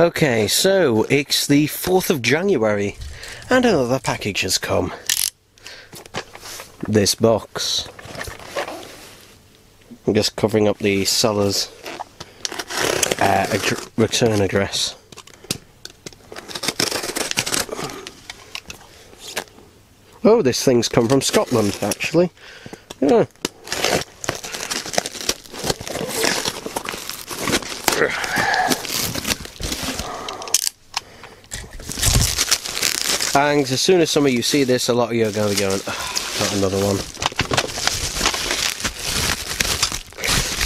Okay, so it's the 4th of January and another package has come. This box. I'm just covering up the seller's uh, ad return address. Oh, this thing's come from Scotland, actually. Yeah. And as soon as some of you see this, a lot of you are going to be going, oh, not another one.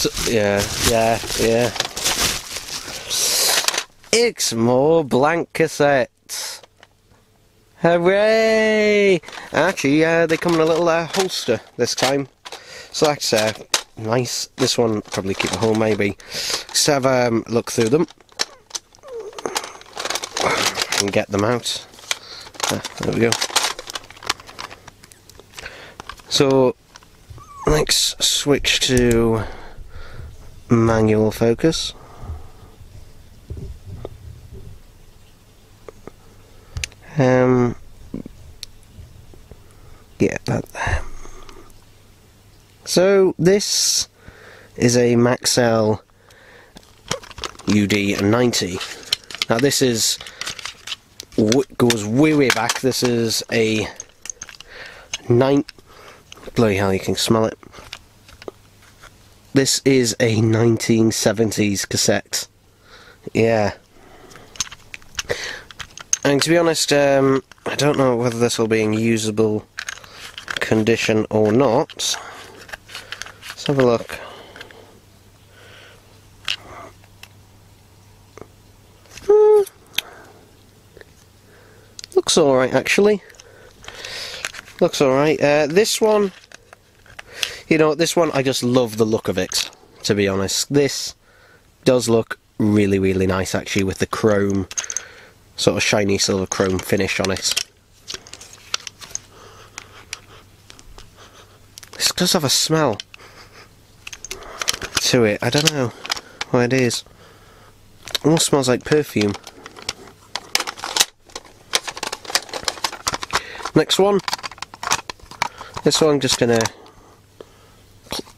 So, yeah, yeah, yeah. It's more blank cassettes. Hooray! Actually, uh, they come in a little uh, holster this time. So that's uh, nice. This one probably keep at home maybe. Let's have a um, look through them. And get them out. There we go. So let's switch to manual focus. Um, yeah, that. So this is a Maxell UD90. Now this is goes way way back. This is a nine. Bloody hell, you can smell it. This is a 1970s cassette. Yeah. And to be honest, um, I don't know whether this will be in usable condition or not. Let's have a look. Looks alright actually. Looks alright. Uh, this one, you know, this one I just love the look of it, to be honest. This does look really, really nice actually with the chrome, sort of shiny silver chrome finish on it. This does have a smell to it. I don't know what it is. It almost smells like perfume. Next one. This one I'm just gonna...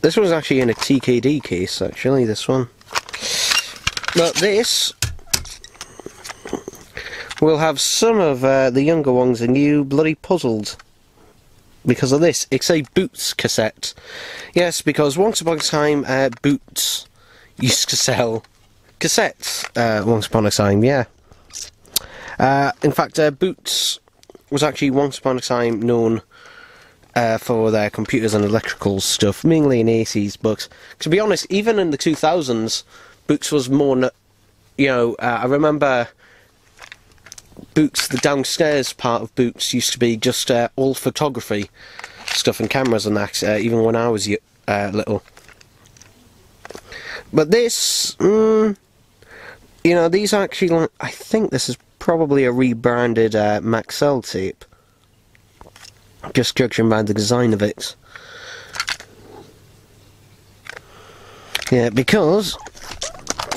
This one's actually in a TDK case, actually, this one. But this will have some of uh, the younger ones and you bloody puzzled because of this. It's a Boots cassette. Yes, because once upon a time, uh, Boots used to sell cassettes. Uh, once upon a time, yeah. Uh, in fact, uh, Boots was actually once upon a time known uh, for their computers and electrical stuff, mainly in 80s, but to be honest, even in the 2000s, Boots was more, you know, uh, I remember Boots, the downstairs part of Boots used to be just uh, all photography stuff and cameras and that, uh, even when I was uh, little. But this, mm, you know, these actually, I think this is probably a rebranded uh, Maxell tape. Just judging by the design of it. Yeah, because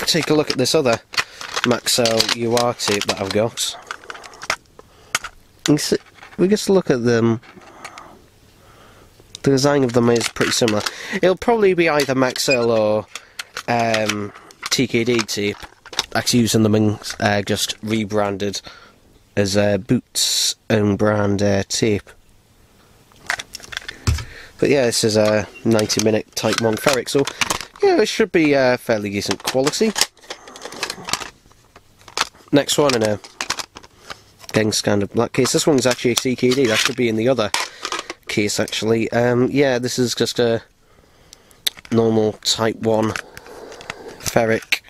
take a look at this other Maxell UR tape that I've got. We just look at them. The design of them is pretty similar. It'll probably be either Maxell or um, TDK tape actually using them in uh, just rebranded as uh, Boots own brand uh, tape. But yeah, this is a 90 minute Type 1 ferric, so yeah, it should be uh, fairly decent quality. Next one in a gang standard black case. This one's actually a CKD, that should be in the other case actually. Um, yeah, this is just a normal Type 1 ferric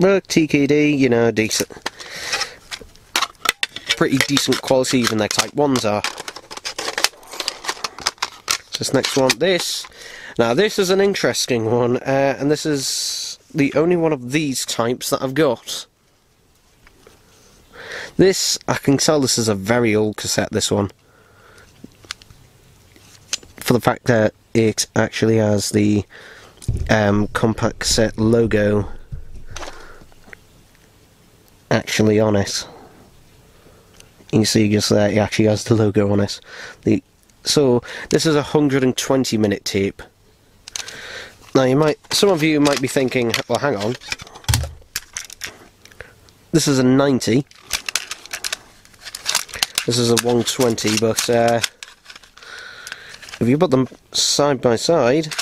well, TDK, you know, decent. Pretty decent quality, even their Type 1s are. This next one, this. Now, this is an interesting one, uh, and this is the only one of these types that I've got. This, I can tell this is a very old cassette, this one. For the fact that it actually has the um, compact cassette logo actually on it. You see just there, it actually has the logo on it. The so this is a 120 minute tape. Now you might, some of you might be thinking, well, hang on. This is a 90. This is a 120, but uh, if you put them side by side,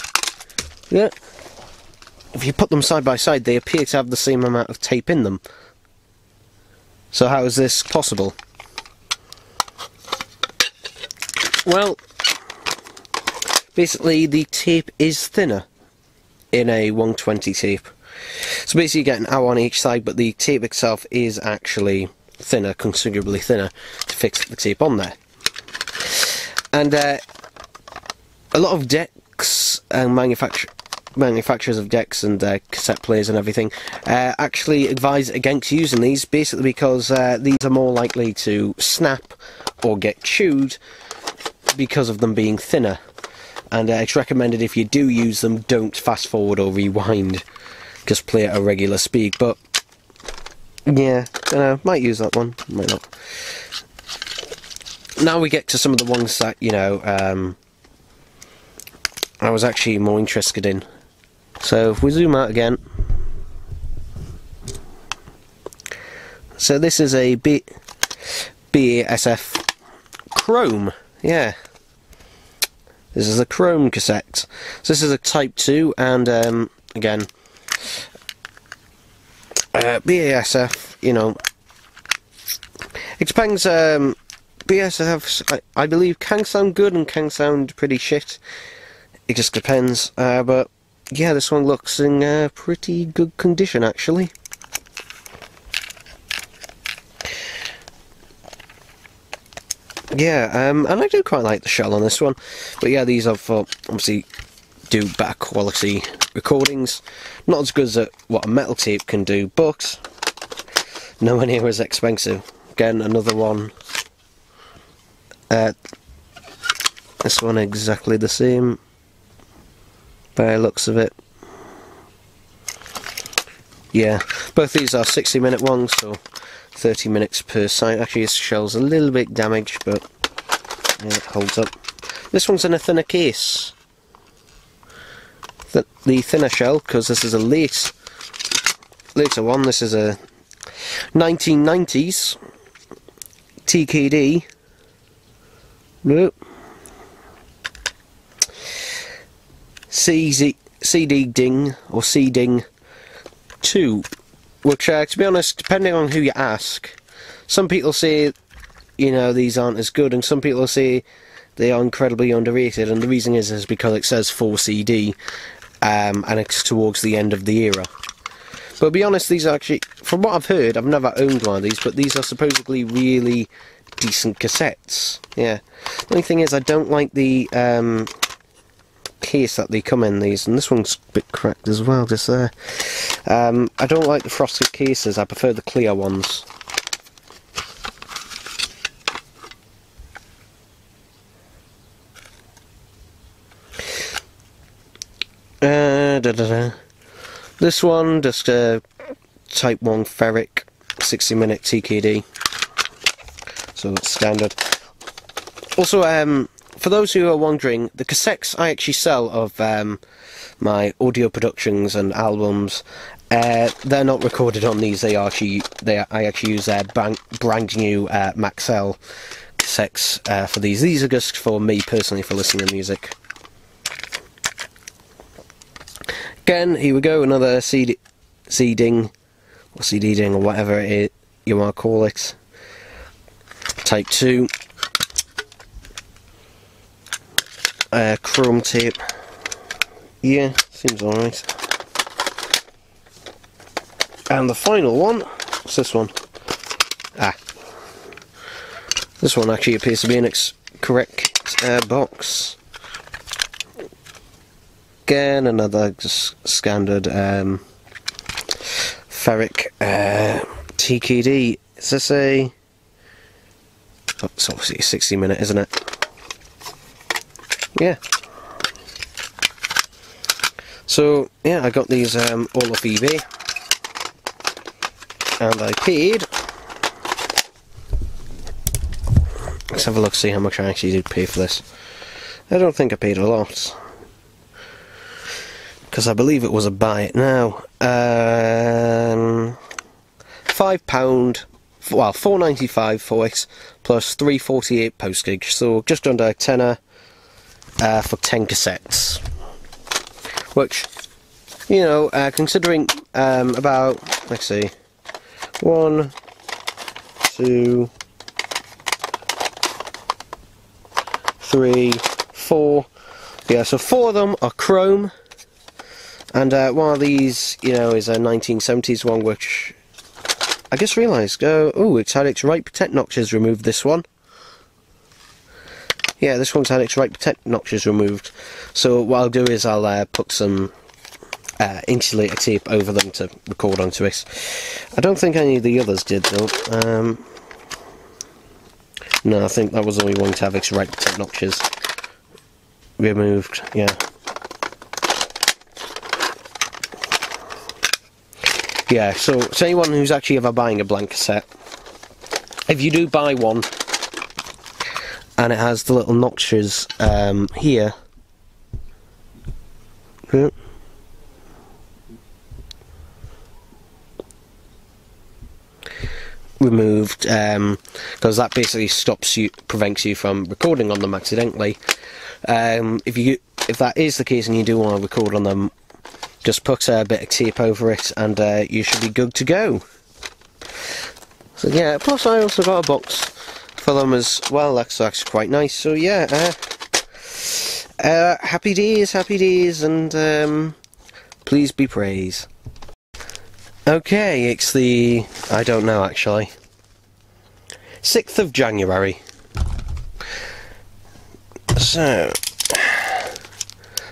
yeah, if you put them side by side, they appear to have the same amount of tape in them. So how is this possible? Well, basically the tape is thinner in a 120 tape. So basically you get an hour on each side, but the tape itself is actually thinner, considerably thinner, to fix the tape on there. And uh, a lot of decks and manufacture manufacturers of decks and uh, cassette players and everything uh, actually advise against using these basically because uh, these are more likely to snap or get chewed because of them being thinner. And uh, it's recommended if you do use them don't fast forward or rewind. Just play at a regular speed but yeah know, might use that one might not. Now we get to some of the ones that you know um, I was actually more interested in so if we zoom out again. So this is a B BASF Chrome. Yeah. This is a Chrome cassette. So this is a type 2 and um, again uh, BASF you know. It depends um, BASF I, I believe can sound good and can sound pretty shit. It just depends uh, but yeah, this one looks in uh, pretty good condition actually. Yeah, um, and I do quite like the shell on this one, but yeah, these are for obviously do better quality recordings. Not as good as a, what a metal tape can do, but nowhere near as expensive. Again, another one. Uh, this one exactly the same by looks of it. Yeah, both these are 60 minute ones, so 30 minutes per side. Actually, this shell's a little bit damaged, but yeah, it holds up. This one's in a thinner case. The, the thinner shell, because this is a late, later one. This is a 1990s TDK. Nope. CZ, CD Ding or C Ding 2, which, uh, to be honest, depending on who you ask, some people say, you know, these aren't as good, and some people say they are incredibly underrated, and the reason is, is because it says 4CD, um, and it's towards the end of the era. But to be honest, these are actually, from what I've heard, I've never owned one of these, but these are supposedly really decent cassettes. Yeah. The only thing is, I don't like the um, case that they come in these and this one's a bit cracked as well just there. Um, I don't like the frosted cases I prefer the clear ones. Uh, da, da, da. this one just a type 1 ferric 60 minute TDK so it's standard. Also um for those who are wondering, the cassettes I actually sell of um, my audio productions and albums, uh, they're not recorded on these. They are actually they I actually use their brand, brand new uh, Maxell cassettes uh, for these. These are just for me personally for listening to music. Again, here we go, another CD, ding or CD ding or whatever it is, you want to call it. Type 2. Uh, chrome tape. Yeah, seems alright. And the final one, what's this one? Ah. This one actually appears to be in its correct uh, box. Again, another standard um, ferric uh, TDK. Is this a... Oh, it's obviously a 60 minute, isn't it? Yeah. So, yeah, I got these um, all off eBay. and I paid. Let's have a look, see how much I actually did pay for this. I don't think I paid a lot. Because I believe it was a buy it now. Um, £5, well, four ninety five for it, plus 348 postage, so just under a tenner uh, for 10 cassettes. Which, you know, uh, considering um, about, let's see, one, two, three, four. Yeah, so four of them are chrome, and uh, one of these, you know, is a 1970s one, which I just realised. Uh, oh, it's had its right protect notches removed. This one. Yeah, this one's had its right protect notches removed. So what I'll do is I'll uh, put some uh, insulator tape over them to record onto it. I don't think any of the others did though. Um, no, I think that was the only one to have its right protect notches removed. Yeah. Yeah, so to anyone who's actually ever buying a blank cassette, if you do buy one and it has the little notches um, here, removed because um, that basically stops you, prevents you from recording on them accidentally. Um, if you if that is the case and you do want to record on them just put a bit of tape over it and uh, you should be good to go. So yeah, plus I also got a box for them as well, that's actually quite nice. So yeah, uh, uh, happy days, happy days, and um, please be praised. Okay, it's the, I don't know actually, 6th of January. So,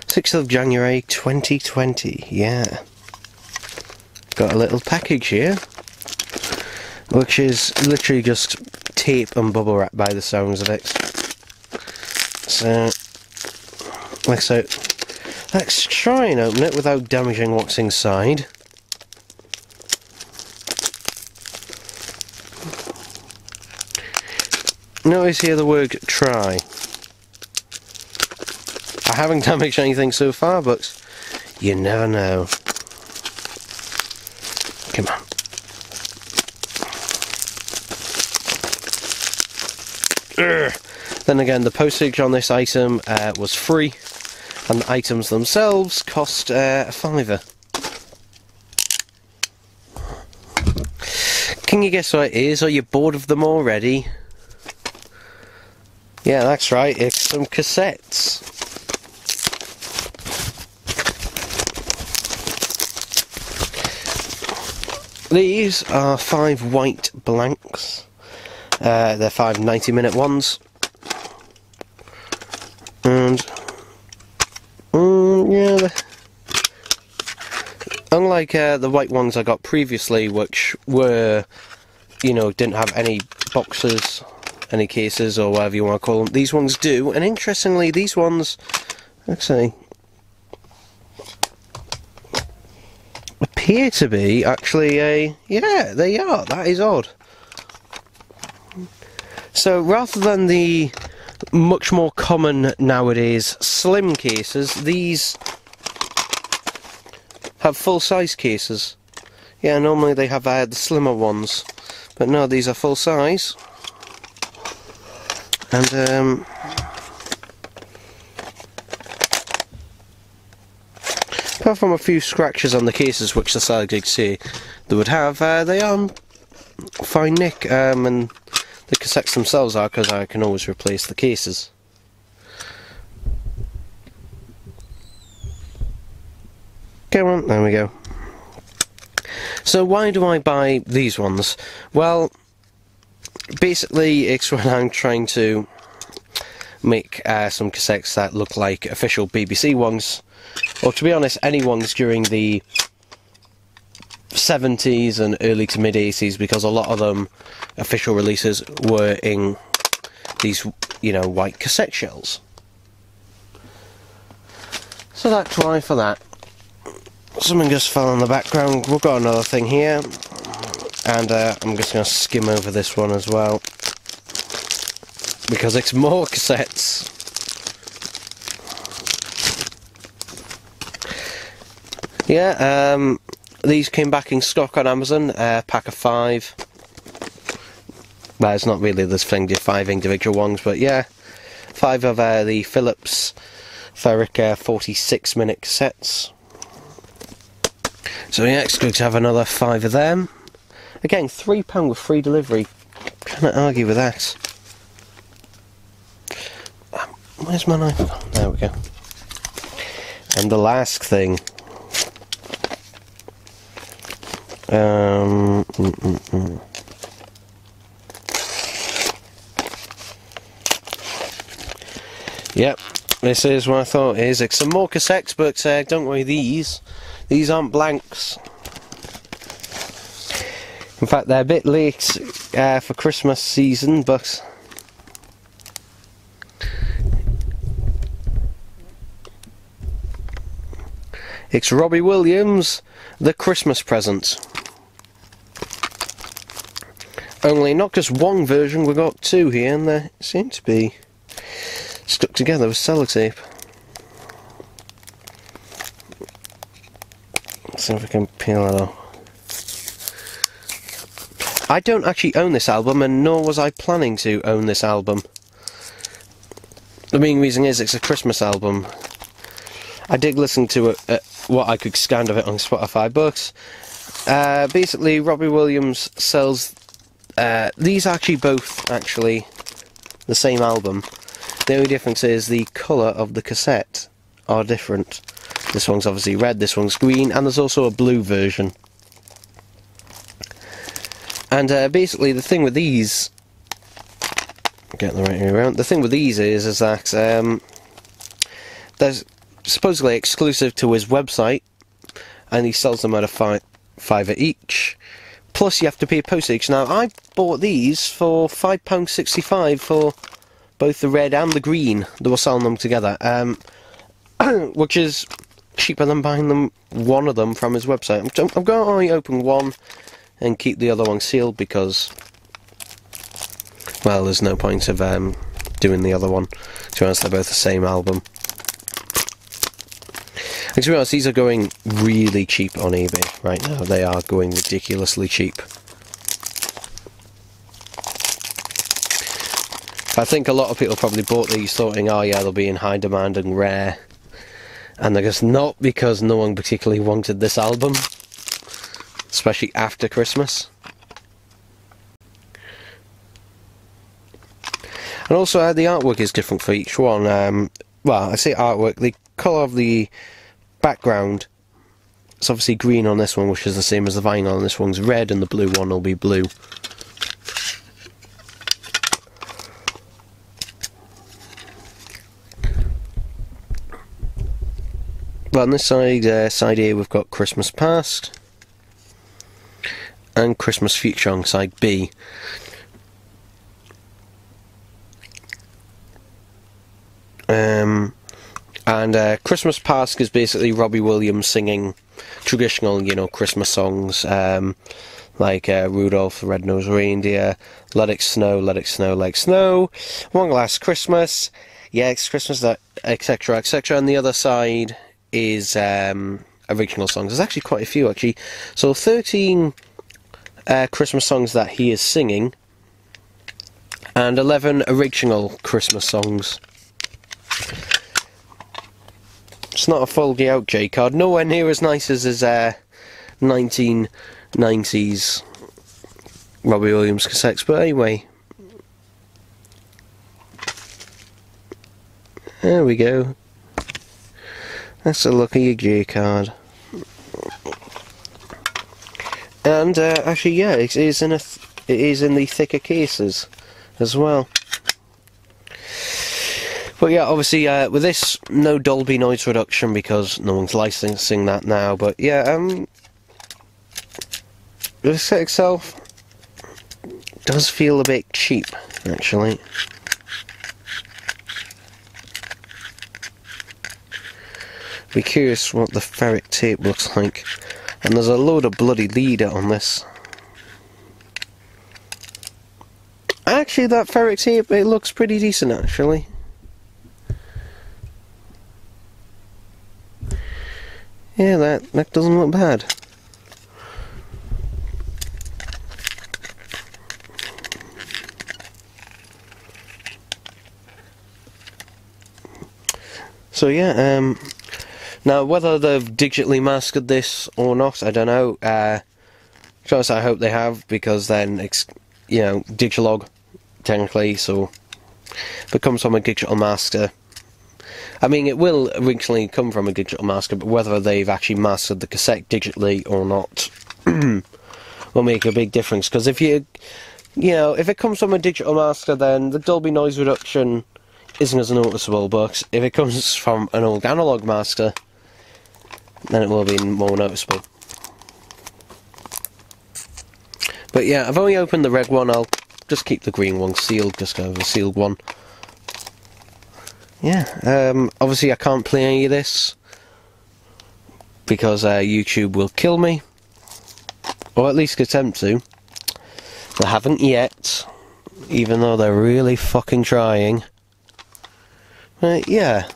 6th of January 2020, yeah. Got a little package here, which is literally just tape and bubble wrap by the sounds of it. So, let's, let's try and open it without damaging what's inside. Notice here the word try. I haven't damaged anything so far, but you never know. Come on. Urgh. Then again, the postage on this item uh, was free, and the items themselves cost uh, a fiver. Can you guess what it is? Are you bored of them already? Yeah, that's right, it's some cassettes. These are five white blanks. Uh, they're five 90 minute ones. And, um, yeah, unlike uh, the white ones I got previously, which were, you know, didn't have any boxes, any cases, or whatever you want to call them, these ones do. And interestingly, these ones, actually, appear to be actually a... Yeah, they are. That is odd. So rather than the much more common nowadays slim cases, these have full-size cases. Yeah, normally they have uh, the slimmer ones, but no, these are full-size. And um, Apart from a few scratches on the cases which the Saligig say they would have, uh, they are fine nick, um, and the cassettes themselves are because I can always replace the cases. Come on, there we go. So why do I buy these ones? Well, basically it's when I'm trying to make uh, some cassettes that look like official BBC ones or to be honest, any ones during the 70s and early to mid 80s because a lot of them official releases were in these, you know, white cassette shells. So that's why for that. Something just fell in the background. We've got another thing here. And uh, I'm just going to skim over this one as well. Because it's more cassettes. Yeah, um, these came back in stock on Amazon, uh, pack of five. Well, it's not really this thing, just five individual ones, but yeah, five of uh, the Philips Ferric uh, 46 minute cassettes. So yeah, it's good to have another five of them. Again, £3 with free delivery. Cannot argue with that. Um, where's my knife? Oh, there we go. And the last thing um, mm, mm, mm. Yep, this is what I thought is. It's some more cassettes, but don't worry, these these aren't blanks. In fact, they're a bit late uh, for Christmas season, but it's Robbie Williams, the Christmas present. Only not just one version, we've got two here, and they seem to be stuck together with sellotape. Let's see if we can peel it off. I don't actually own this album, and nor was I planning to own this album. The main reason is it's a Christmas album. I did listen to what I could scan of it on Spotify, Books. uh, basically Robbie Williams sells uh, these are actually both actually the same album. The only difference is the colour of the cassette are different. This one's obviously red, this one's green, and there's also a blue version. And uh, basically, the thing with these, get the right way around. The thing with these is, is that um, they're supposedly exclusive to his website, and he sells them at a fi fiver each. Plus, you have to pay postage. Now, I bought these for £5.65 for both the red and the green. They were selling them together, um, which is cheaper than buying them one of them from his website. I'm, I'm going to only open one and keep the other one sealed because, well, there's no point of um, doing the other one. To be honest, they're both the same album. And to be honest, these are going really cheap on eBay right now. They are going ridiculously cheap. I think a lot of people probably bought these thinking, oh yeah, they'll be in high demand and rare. And I guess not because no one particularly wanted this album. Especially after Christmas. And also uh, the artwork is different for each one. Um, well, I say artwork, the colour of the background it's obviously green on this one which is the same as the vinyl and this one's red and the blue one will be blue But on this side, uh, side here we've got Christmas Past and Christmas Future on side B. Um, and uh, Christmas Past is basically Robbie Williams singing traditional, you know, Christmas songs um, like uh, Rudolph the Red-Nosed Reindeer, Let It Snow, Let It Snow Like Snow, One Last Christmas, Yeah, it's Christmas, etc., etc. And the other side is um, original songs. There's actually quite a few, actually. So 13 uh, Christmas songs that he is singing, and 11 original Christmas songs. It's not a foldy out J card, nowhere near as nice as his uh, 1990s Robbie Williams cassettes, but anyway. There we go. That's a look at your J card. And uh, actually, yeah, it is in a it is in the thicker cases as well. But yeah, obviously uh, with this, no Dolby noise reduction because no one's licensing that now. But yeah, um, the set itself does feel a bit cheap, actually. Be curious what the ferric tape looks like. And there's a load of bloody leader on this. Actually, that ferric tape, it looks pretty decent, actually. Yeah, that, that doesn't look bad. So yeah, um, now whether they've digitally mastered this or not, I don't know. Uh, just I hope they have, because then it's, you know, Digitalog, technically, so if it comes from a digital master, I mean, it will originally come from a digital master, but whether they've actually mastered the cassette digitally or not will make a big difference. Because if you, you know, if it comes from a digital master, then the Dolby noise reduction isn't as noticeable. But if it comes from an old analog master, then it will be more noticeable. But yeah, I've only opened the red one. I'll just keep the green one sealed, just go with a sealed one. Yeah, um, obviously I can't play any of this because uh, YouTube will kill me, or at least attempt to. They haven't yet, even though they're really fucking trying. But yeah.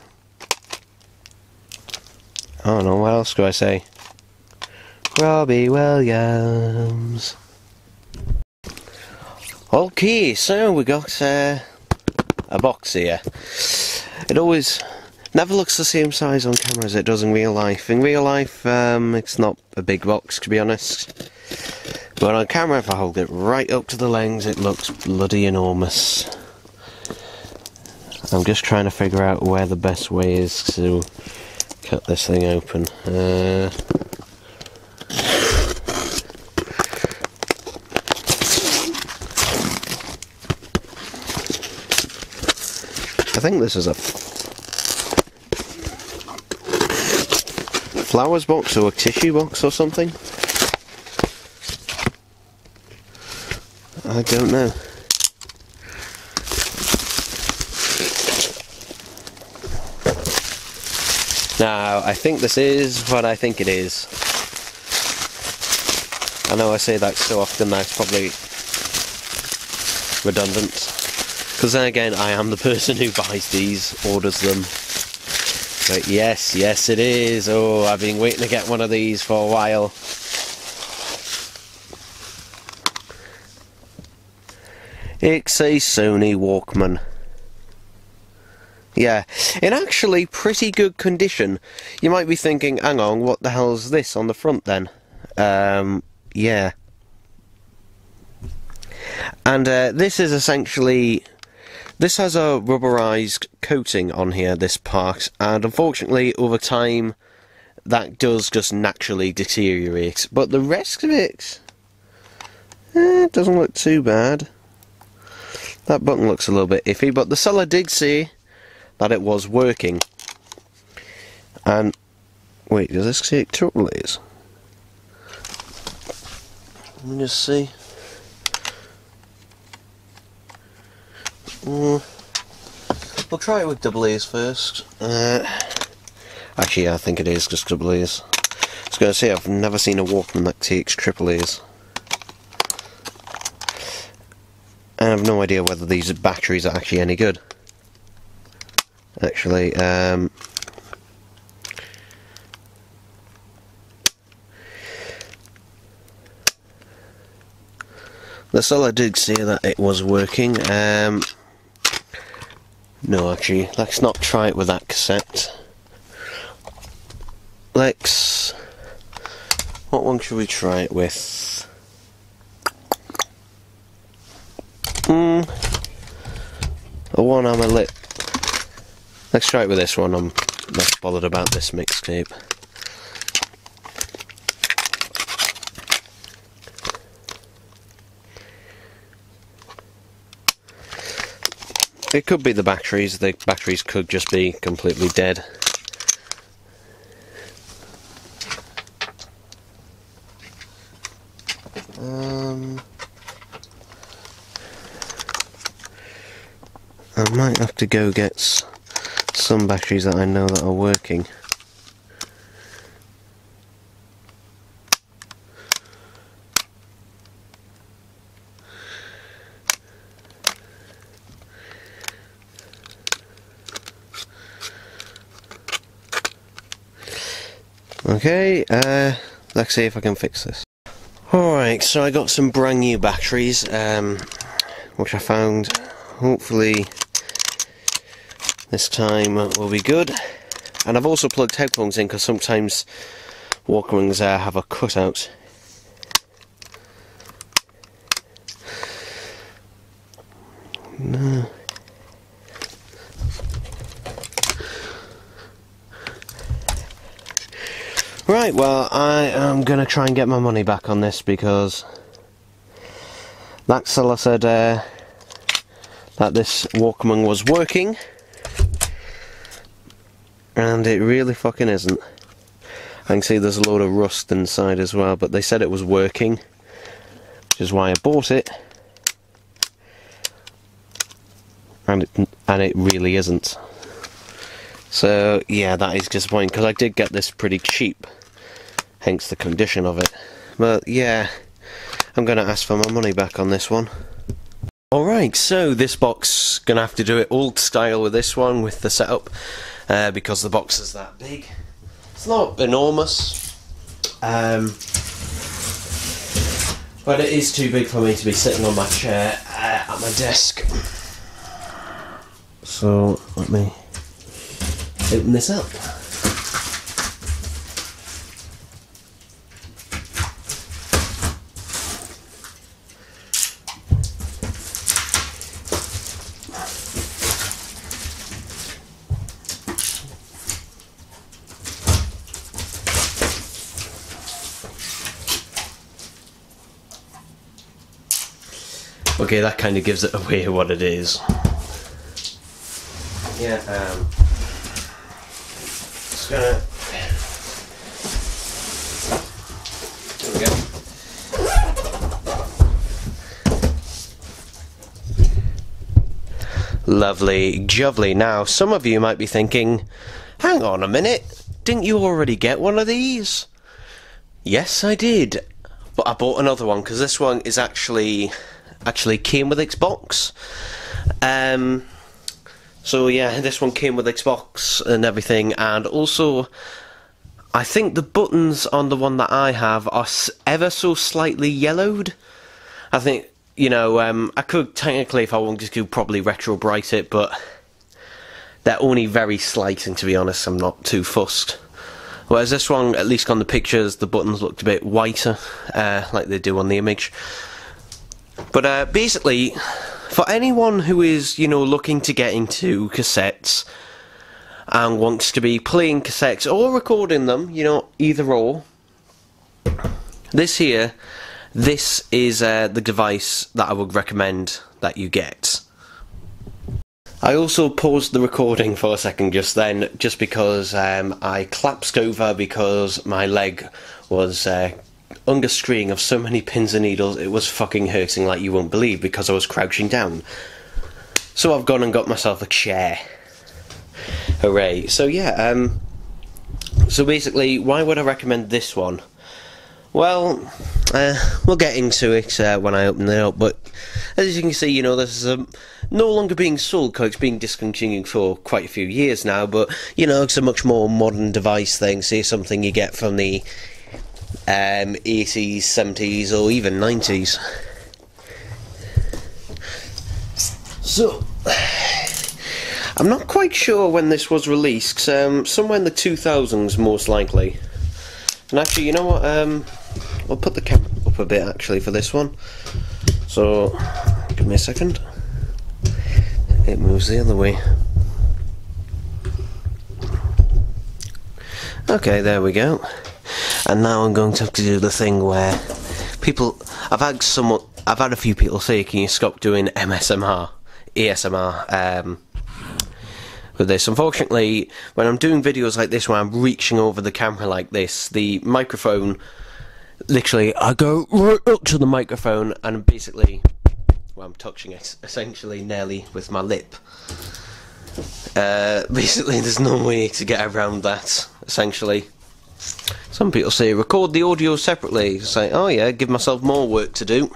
I don't know, what else do I say? Robbie Williams. Okay, so we got uh, a box here. It always never looks the same size on camera as it does in real life. In real life, um, it's not a big box to be honest. But on camera, if I hold it right up to the lens, it looks bloody enormous. I'm just trying to figure out where the best way is to cut this thing open. Uh, I think this is a flowers box or a tissue box or something. I don't know. Now, I think this is what I think it is. I know I say that so often that's probably redundant. Because then again, I am the person who buys these, orders them. But yes, yes it is. Oh, I've been waiting to get one of these for a while. It's a Sony Walkman. Yeah, in actually pretty good condition. You might be thinking, hang on, what the hell's this on the front then? Um, yeah. And uh, this is essentially this has a rubberized coating on here, this part, and unfortunately over time that does just naturally deteriorate. But the rest of it, eh, doesn't look too bad. That button looks a little bit iffy, but the seller did say that it was working. And, wait, does this say total is? Let me just see. Mm. We'll try it with double A's first. Uh, actually, I think it is just double A's. I was going to say, I've never seen a Walkman that takes triple A's. And I have no idea whether these batteries are actually any good. Actually, um, that's all I did say that it was working. Um, no, actually, let's not try it with that cassette. Let's... What one should we try it with? Hmm... A one on my lip. Let's try it with this one, I'm less bothered about this mixtape. It could be the batteries, the batteries could just be completely dead. Um, I might have to go get some batteries that I know that are working. Okay, uh, let's see if I can fix this. Alright, so I got some brand new batteries, um, which I found hopefully this time will be good. And I've also plugged headphones in because sometimes Walkmans uh, have a cutout. No. Right, well, I am going to try and get my money back on this because that seller said uh, that this Walkman was working and it really fucking isn't. I can see there's a load of rust inside as well, but they said it was working, which is why I bought it. And it, and it really isn't. So, yeah, that is disappointing, because I did get this pretty cheap hence the condition of it. But yeah, I'm going to ask for my money back on this one. Alright, so this box, gonna have to do it old style with this one, with the setup, uh, because the box is that big. It's not enormous, um, but it is too big for me to be sitting on my chair uh, at my desk. So, let me open this up. Okay, that kind of gives it away what it is. Yeah, um, just gonna. There we go. Lovely, jovely. Now, some of you might be thinking, hang on a minute, didn't you already get one of these? Yes, I did. But I bought another one because this one is actually actually came with its box. Um, so yeah, this one came with its box and everything, and also I think the buttons on the one that I have are ever so slightly yellowed. I think you know um, I could technically, if I wanted to, probably retro bright it, but they're only very slight, and to be honest, I'm not too fussed. Whereas this one, at least on the pictures, the buttons looked a bit whiter, uh, like they do on the image. But uh, basically, for anyone who is, you know, looking to get into cassettes and wants to be playing cassettes or recording them, you know, either or, this here, this is uh, the device that I would recommend that you get. I also paused the recording for a second just then, just because um, I collapsed over because my leg was uh, under string of so many pins and needles, it was fucking hurting like you won't believe because I was crouching down. So I've gone and got myself a chair. Hooray. So yeah, um, so basically, why would I recommend this one? Well, uh, we'll get into it uh, when I open it up, but as you can see, you know, this is um, no longer being sold because it's been discontinued for quite a few years now, but, you know, it's a much more modern device thing, say something you get from the um, 80s, 70s, or even 90s. So, I'm not quite sure when this was released, um, somewhere in the 2000s most likely. And actually, you know what, um, I'll put the camera up a bit actually for this one. So, give me a second. It moves the other way. Okay, there we go and now I'm going to have to do the thing where people I've had someone I've had a few people say can you stop doing MSMR ESMR um, with this. Unfortunately when I'm doing videos like this where I'm reaching over the camera like this the microphone literally I go right up to the microphone and basically well I'm touching it essentially nearly with my lip. Uh, basically there's no way to get around that essentially some people say record the audio separately. Say, oh yeah, give myself more work to do.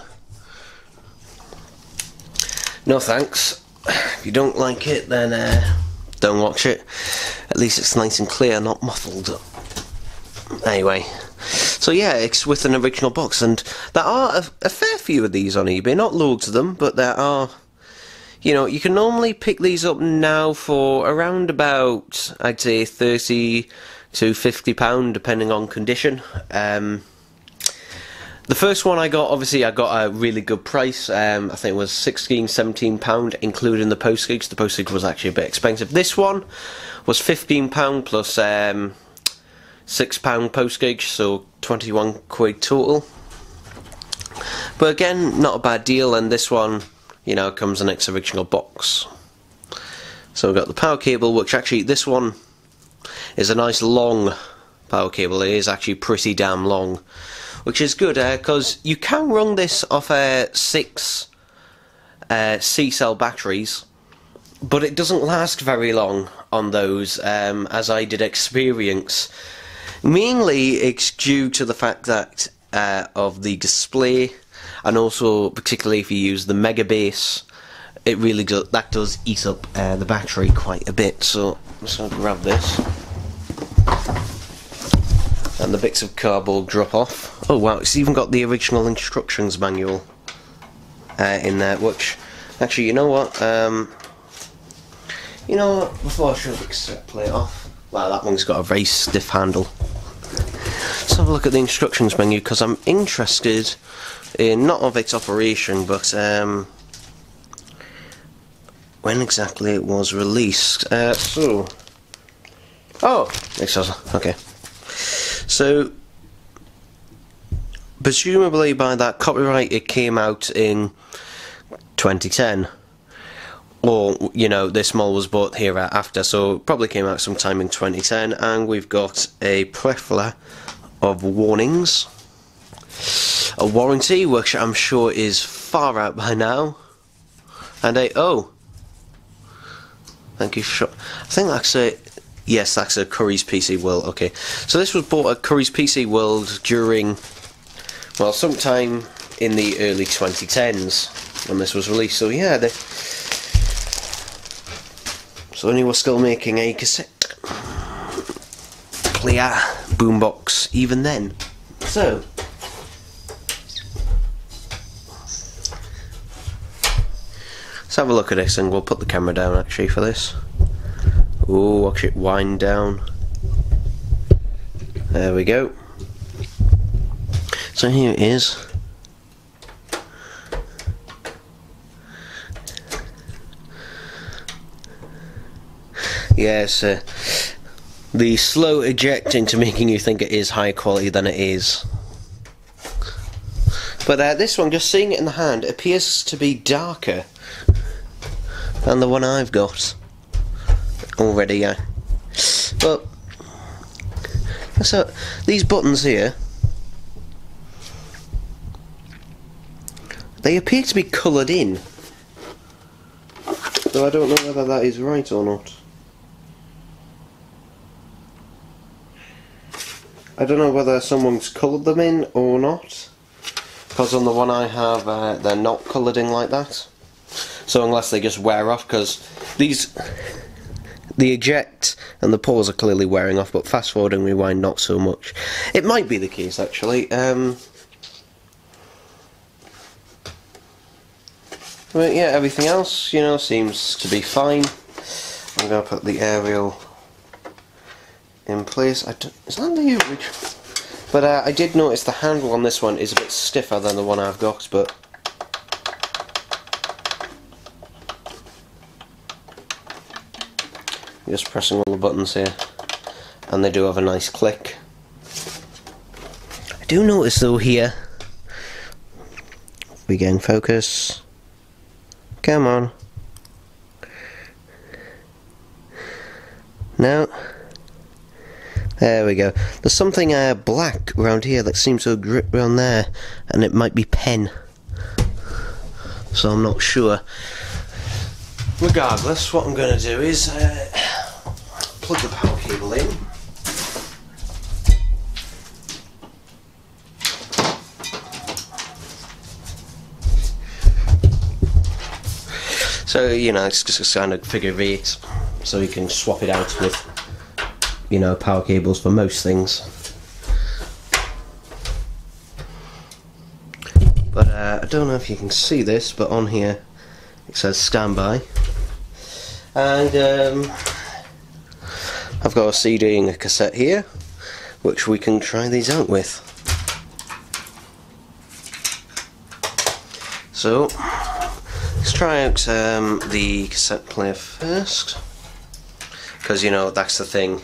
No thanks. If you don't like it, then uh, don't watch it. At least it's nice and clear, not muffled. Anyway, so yeah, it's with an original box, and there are a, a fair few of these on eBay. Not loads of them, but there are. You know, you can normally pick these up now for around about, I'd say, thirty to fifty pound, depending on condition. Um, the first one I got, obviously, I got a really good price. Um, I think it was 16, 17 pound, including the postage. The postage was actually a bit expensive. This one was 15 pound plus um, six pound postage, so 21 quid total. But again, not a bad deal. And this one, you know, comes in its original box. So we've got the power cable, which actually this one is a nice long power cable. It is actually pretty damn long which is good because uh, you can run this off uh, six uh, C-cell batteries, but it doesn't last very long on those, um, as I did experience. Mainly, it's due to the fact that uh, of the display, and also particularly if you use the Megabass, it really does that does eat up uh, the battery quite a bit. So I'm just gonna grab this and the bits of cardboard drop off. Oh wow, it's even got the original instructions manual uh, in there, which, actually, you know what, um, you know what, before I show the cassette plate off, wow, that one's got a very stiff handle. Let's have a look at the instructions menu, because I'm interested in, not of its operation, but um, when exactly it was released. Uh, so, oh, okay. So, presumably by that copyright, it came out in 2010. Or, you know, this model was bought here after, so probably came out sometime in 2010. And we've got a plethora of warnings. A warranty, which I'm sure is far out by now. And a, oh, thank you, I think that's it. Yes, that's a Currys PC World. Okay, so this was bought at Currys PC World during, well, sometime in the early 2010s when this was released. So yeah, they, Sony was still making a cassette player boombox even then. So. Let's have a look at this and we'll put the camera down actually for this. Oh, watch it wind down. There we go. So here it is. Yes, uh, the slow eject into making you think it is higher quality than it is. But uh, this one, just seeing it in the hand, appears to be darker than the one I've got already, yeah. But so these buttons here, they appear to be coloured in. Though I don't know whether that is right or not. I don't know whether someone's coloured them in or not. Because on the one I have, uh, they're not coloured in like that. So unless they just wear off, because these the eject and the pause are clearly wearing off, but fast forward and rewind not so much. It might be the case actually. Um, but yeah, everything else, you know, seems to be fine. I'm going to put the aerial in place. I don't, is that the original? But uh, I did notice the handle on this one is a bit stiffer than the one I've got, but just pressing all the buttons here. And they do have a nice click. I do notice though here we gain focus. Come on. Now there we go. There's something uh, black around here that seems to have grip around there and it might be pen. So I'm not sure. Regardless what I'm going to do is uh, plug the power cable in. So, you know, it's just a kind of figure of eight, so you can swap it out with, you know, power cables for most things. But uh, I don't know if you can see this, but on here it says standby. And um, I've got a CD and a cassette here, which we can try these out with. So, let's try out um, the cassette player first, because you know that's the thing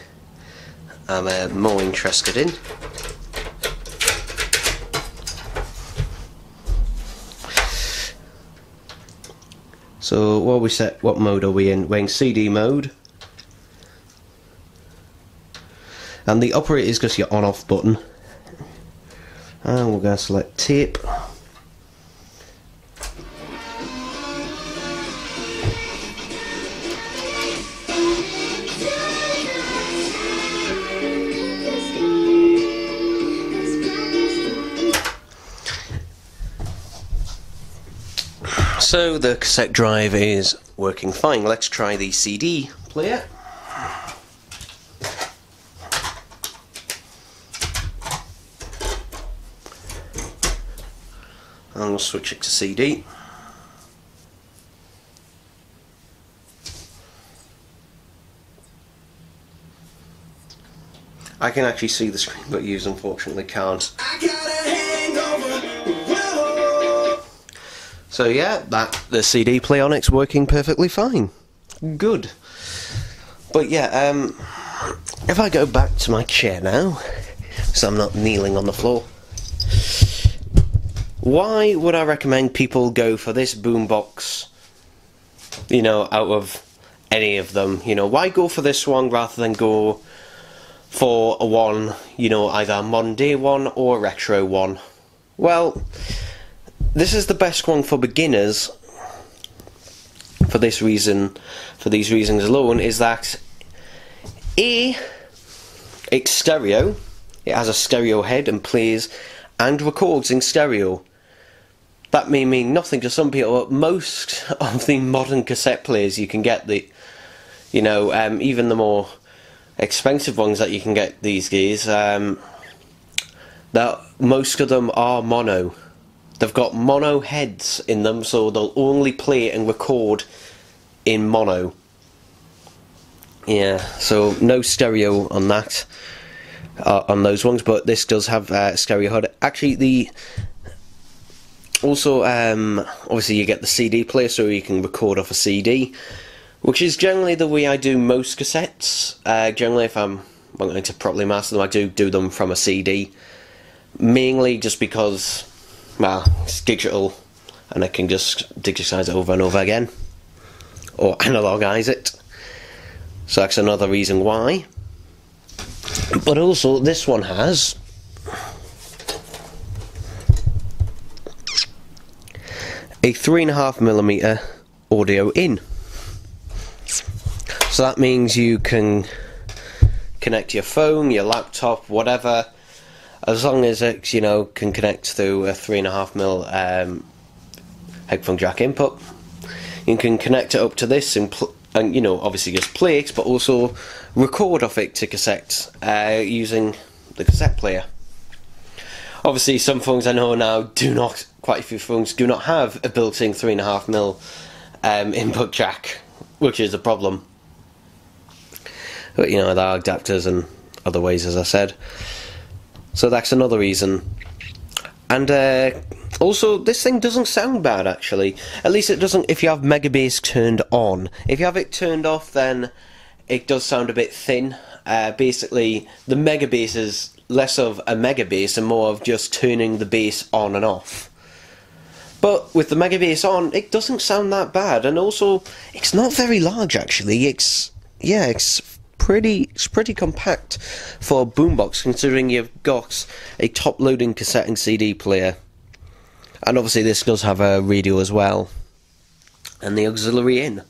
I'm uh, more interested in. So what we set, what mode are we in? We're in CD mode. And the operator is just your on off button. And we're going to select tape. So the cassette drive is working fine. Let's try the CD player. And we'll switch it to CD. I can actually see the screen, but you unfortunately can't. So yeah, that the CD play on working perfectly fine. Good. But yeah, um, if I go back to my chair now, so I'm not kneeling on the floor. Why would I recommend people go for this boombox? You know, out of any of them, you know, why go for this one rather than go for a one, you know, either a modern day one or a retro one? Well, this is the best one for beginners for this reason for these reasons alone is that A it's stereo it has a stereo head and plays and records in stereo that may mean nothing to some people but most of the modern cassette players you can get the you know um, even the more expensive ones that you can get these days um, that most of them are mono They've got mono heads in them, so they'll only play and record in mono. Yeah, so no stereo on that, uh, on those ones, but this does have uh, stereo head. Actually, the also um, obviously you get the CD player, so you can record off a CD, which is generally the way I do most cassettes. Uh, generally, if I'm wanting to properly master them, I do do them from a CD, mainly just because well, it's digital and I can just digitize it over and over again or analogize it. So that's another reason why. But also, this one has a three and a half millimeter audio in. So that means you can connect your phone, your laptop, whatever as long as it you know can connect through a three and a half mil um, headphone jack input you can connect it up to this and, and you know obviously just play it but also record off it to cassette uh, using the cassette player obviously some phones I know now do not quite a few phones do not have a built-in three and a half mil um, input jack which is a problem but you know there are adapters and other ways as I said so that's another reason. And uh, also, this thing doesn't sound bad actually. At least it doesn't if you have Megabass turned on. If you have it turned off, then it does sound a bit thin. Uh, basically, the Megabass is less of a Megabass and more of just turning the bass on and off. But with the Megabass on, it doesn't sound that bad, and also, it's not very large actually. It's yeah, it's pretty it's pretty compact for a boombox considering you've got a top loading cassette and CD player. And obviously this does have a radio as well. And the auxiliary in.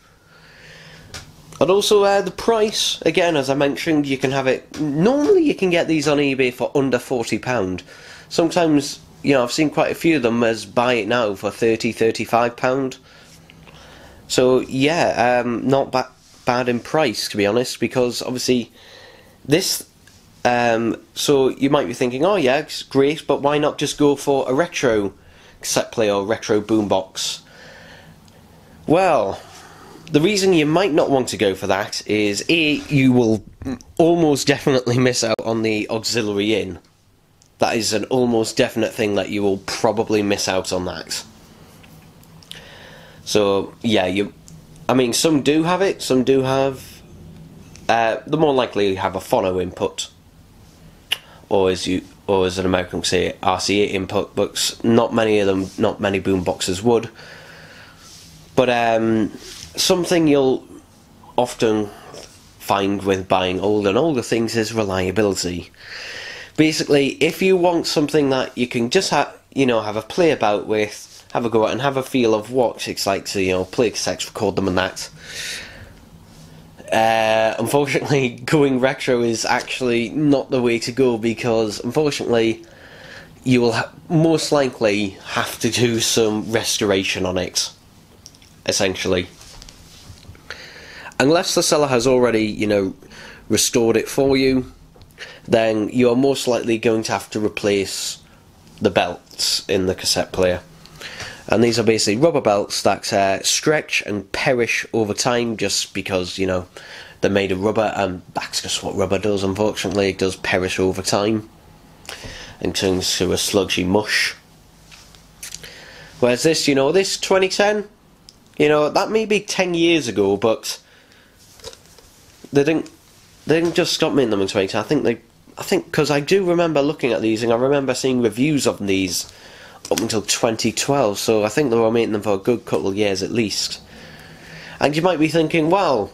And also uh, the price, again as I mentioned, you can have it normally you can get these on eBay for under £40. Sometimes, you know, I've seen quite a few of them as buy it now for £30, £35. So yeah, um, not bad bad in price, to be honest, because obviously this. Um, so you might be thinking, oh yeah, it's great, but why not just go for a retro cassette player or retro boombox. Well, the reason you might not want to go for that is A, you will almost definitely miss out on the auxiliary in. That is an almost definite thing that you will probably miss out on that. So, yeah, you. I mean, some do have it, some do have. Uh, the more likely you have a phono input. Or as you or as an American would say, RCA input, but not many of them, not many boomboxes would. But um, something you'll often find with buying older and older things is reliability. Basically, if you want something that you can just have, you know, have a play about with, have a go at, and have a feel of what it's like to, you know, play cassettes, record them, and that. Uh, unfortunately, going retro is actually not the way to go because, unfortunately, you will most likely have to do some restoration on it. Essentially, unless the seller has already, you know, restored it for you, then you are most likely going to have to replace the belts in the cassette player. And these are basically rubber belts that uh, stretch and perish over time just because, you know, they're made of rubber and that's just what rubber does, unfortunately. It does perish over time and turns to a sludgy mush. Whereas this, you know, this 2010, you know, that may be 10 years ago, but they didn't, they didn't just stop them in 2010. I think they, I think, because I do remember looking at these and I remember seeing reviews of these up until 2012, so I think they were making them for a good couple of years at least. And you might be thinking, well,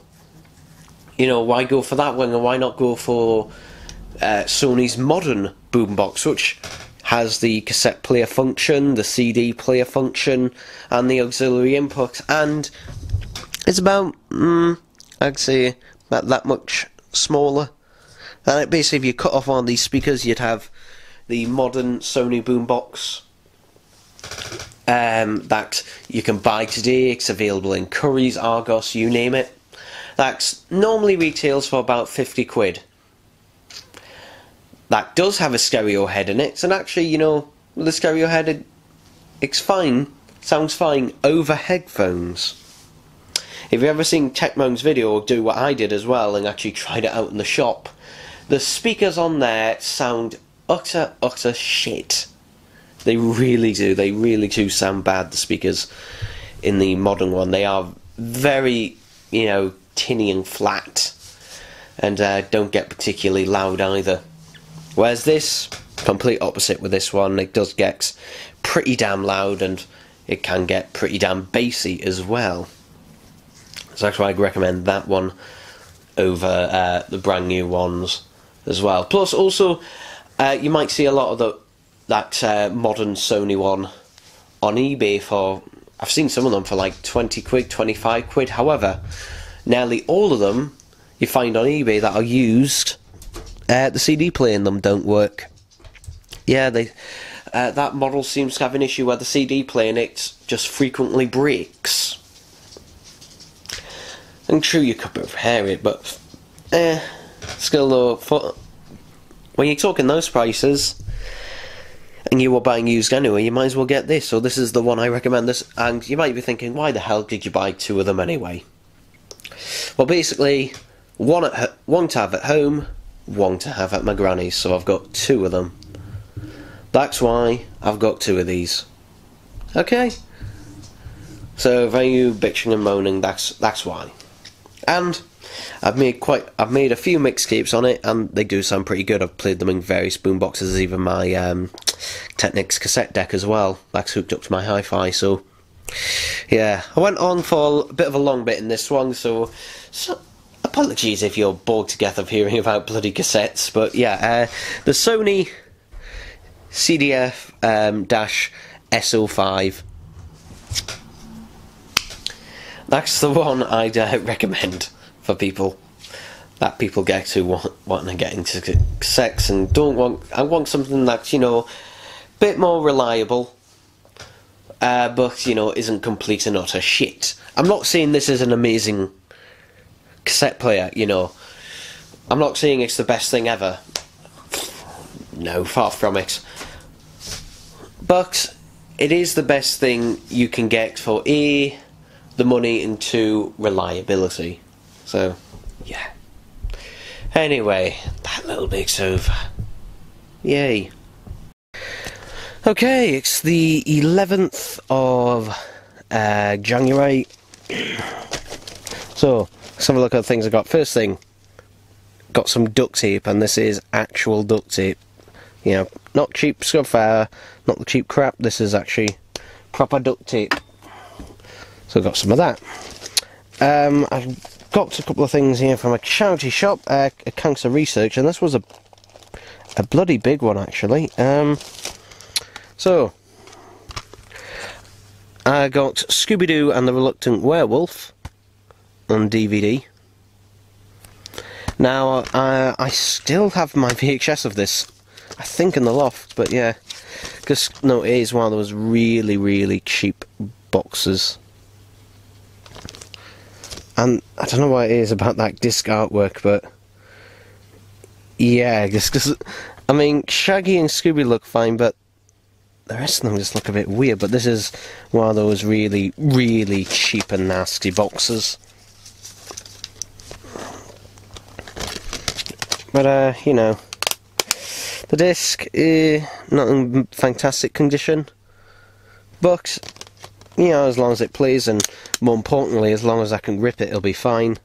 you know, why go for that one and why not go for uh, Sony's modern boombox, which has the cassette player function, the CD player function, and the auxiliary input, and it's about, mm, I'd say, about that much smaller. And basically, if you cut off one of these speakers, you'd have the modern Sony boombox um, that you can buy today. It's available in Currys, Argos, you name it. That normally retails for about 50 quid. That does have a stereo head in it, and actually, you know, the stereo head, it, it's fine, sounds fine over headphones. If you've ever seen Techmoan's video, do what I did as well and actually tried it out in the shop, the speakers on there sound utter, utter shit. They really do. They really do sound bad. The speakers in the modern one, they are very, you know, tinny and flat, and uh, don't get particularly loud either. Whereas this, complete opposite with this one, it does get pretty damn loud and it can get pretty damn bassy as well. So why I'd recommend that one over uh, the brand new ones as well. Plus, also, uh, you might see a lot of the that uh, modern Sony one on eBay for. I've seen some of them for like 20 quid, 25 quid. However, nearly all of them you find on eBay that are used, uh, the CD player in them don't work. Yeah, they. Uh, that model seems to have an issue where the CD player in it just frequently breaks. And true, you could repair it, but eh, still though, for, when you're talking those prices, and you were buying used anyway, you might as well get this. So this is the one I recommend. This, and you might be thinking, why the hell did you buy two of them anyway? Well, basically, one at one to have at home, one to have at my granny's. So I've got two of them. That's why I've got two of these. Okay. So for you bitching and moaning, that's that's why. And I've made quite I've made a few mixtapes on it and they do sound pretty good. I've played them in various boomboxes, even my um, Technics cassette deck as well. That's hooked up to my hi-fi, so yeah. I went on for a bit of a long bit in this one, so, so apologies if you're bored to death of hearing about bloody cassettes, but yeah, uh, the Sony CDF um, dash SO5 that's the one I'd uh, recommend for people that people get to want, wanting to get into sex and don't want. I want something that's you know, a bit more reliable, uh, but you know isn't complete and utter shit. I'm not saying this is an amazing cassette player. You know, I'm not saying it's the best thing ever. No, far from it. But it is the best thing you can get for A, the money, and two, reliability. So, yeah. Anyway, that little bit's over. Yay. Okay, it's the 11th of uh, January. so, let's have a look at the things I got. First thing, got some duct tape, and this is actual duct tape. You know, not cheap Scudfire, not the cheap crap. This is actually proper duct tape. So, I've got some of that. Um, I got a couple of things here from a charity shop, uh, a Cancer Research, and this was a a bloody big one actually. Um, so, I got Scooby Doo and the Reluctant Werewolf on DVD. Now, I still have my VHS of this, I think in the loft, but yeah. Because, no, it is one of those really, really cheap boxes. And I don't know what it is about that disc artwork, but yeah, just because I mean Shaggy and Scooby look fine, but the rest of them just look a bit weird. But this is one of those really, really cheap and nasty boxes. But uh, you know, the disc is not in fantastic condition, but you know, as long as it plays, and more importantly, as long as I can rip it, it'll be fine.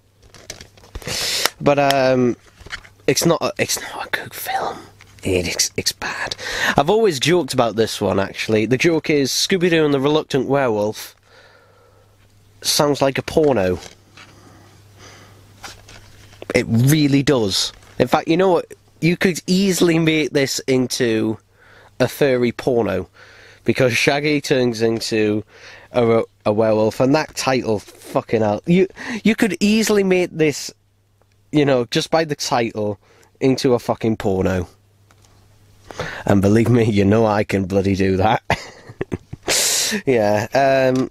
But um, it's not a, it's not a good film. It's, it's bad. I've always joked about this one, actually. The joke is Scooby Doo and the Reluctant Werewolf sounds like a porno. It really does. In fact, you know what? You could easily make this into a furry porno because Shaggy turns into a, a werewolf, and that title, fucking hell, you you could easily make this, you know, just by the title, into a fucking porno. And believe me, you know I can bloody do that. yeah. Um,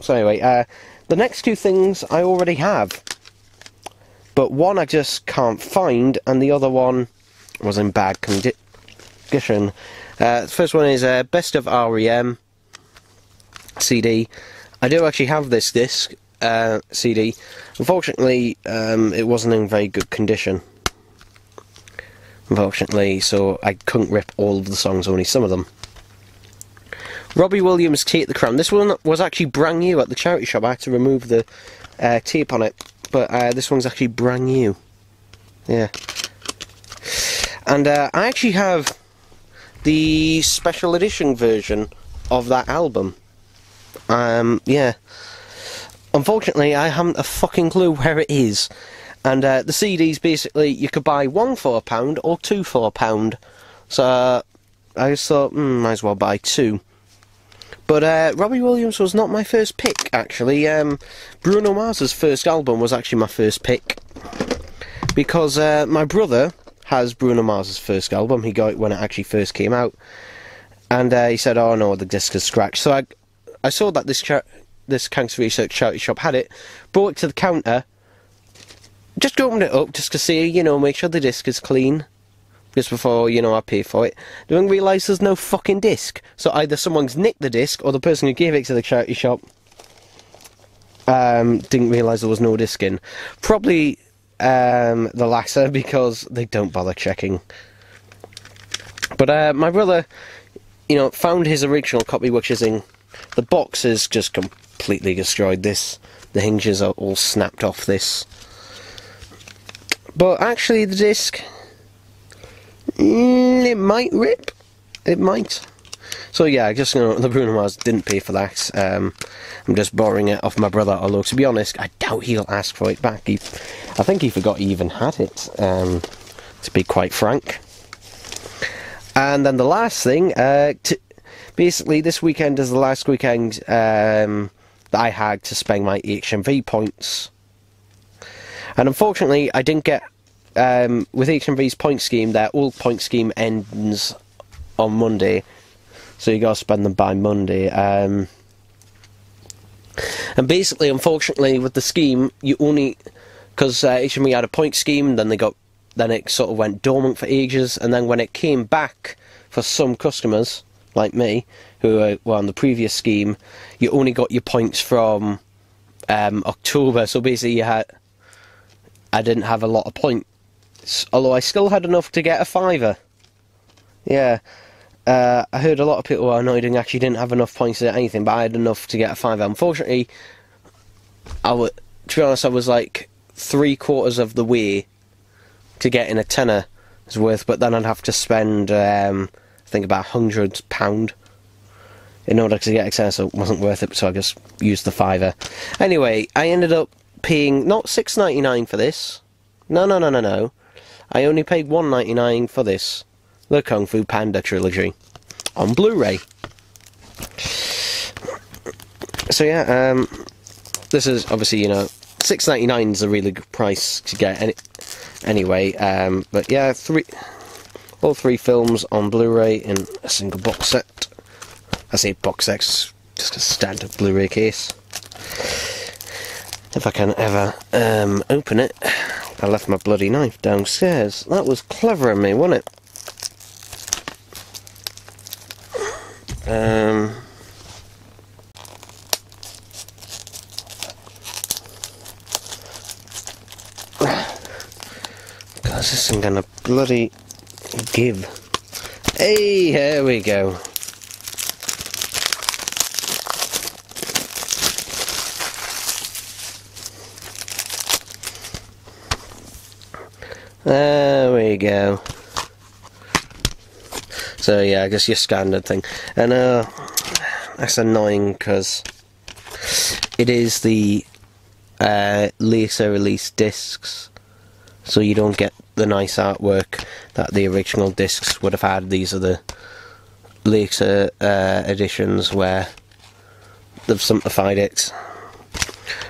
so anyway, uh, the next two things I already have, but one I just can't find, and the other one was in bad condition. Uh, the first one is uh, Best of REM CD. I do actually have this disc uh, CD. Unfortunately, um, it wasn't in very good condition. Unfortunately, so I couldn't rip all of the songs, only some of them. Robbie Williams' Take the Crown. This one was actually brand new at the charity shop. I had to remove the uh, tape on it, but uh, this one's actually brand new. Yeah. And uh, I actually have the special edition version of that album. Um, yeah. Unfortunately, I haven't a fucking clue where it is. And uh, the CDs basically, you could buy one for a pound or two for a pound. So uh, I just thought, hmm, might as well buy two. But uh, Robbie Williams was not my first pick, actually. Um, Bruno Mars's first album was actually my first pick. Because uh, my brother has Bruno Mars's first album. He got it when it actually first came out. And uh, he said, oh no, the disc is scratched. So I, I saw that this this Cancer Research charity shop had it, brought it to the counter, just opened it up just to see, you know, make sure the disc is clean. Just before, you know, I pay for it. Didn't realise there's no fucking disc. So either someone's nicked the disc or the person who gave it to the charity shop um, didn't realise there was no disc in. Probably um, the latter because they don't bother checking. But uh, my brother, you know, found his original copy, which is in the box is just completely destroyed. This the hinges are all snapped off this. But actually, the disc mm, it might rip. It might. So yeah, I just you know, the Bruno Mars didn't pay for that. Um, I'm just borrowing it off my brother. Although to be honest, I doubt he'll ask for it back. He, I think he forgot he even had it. Um, to be quite frank. And then the last thing, uh, basically this weekend is the last weekend um, that I had to spend my HMV points. And unfortunately, I didn't get um, with HMV's point scheme. Their old point scheme ends on Monday, so you got to spend them by Monday. Um, and basically, unfortunately, with the scheme, you only because uh, HMV had a point scheme, then they got then it sort of went dormant for ages, and then when it came back for some customers like me, who were on the previous scheme, you only got your points from um, October. So basically, you had I didn't have a lot of points, although I still had enough to get a fiver. Yeah. Uh, I heard a lot of people were annoyed and actually didn't have enough points to get anything, but I had enough to get a fiver. Unfortunately, I to be honest, I was like three quarters of the way to getting a tenner worth, but then I'd have to spend, um, think, about hundred pound in order to get access. It wasn't worth it, so I just used the fiver. Anyway, I ended up paying not six ninety nine for this. No, no, no, no, no. I only paid one ninety nine for this, the Kung Fu Panda trilogy, on Blu-ray. So yeah, um, this is obviously you know six ninety nine is a really good price to get any anyway. Um, but yeah, three all three films on Blu-ray in a single box set. I say box set, just a standard Blu-ray case. If I can ever um, open it. I left my bloody knife downstairs. That was clever of me, wasn't it? Um, Because this isn't gonna bloody give. Hey, here we go. There we go. So yeah, I guess your standard thing. And uh, that's annoying because it is the uh, later release discs, so you don't get the nice artwork that the original discs would have had. These are the later uh, editions where they've simplified it.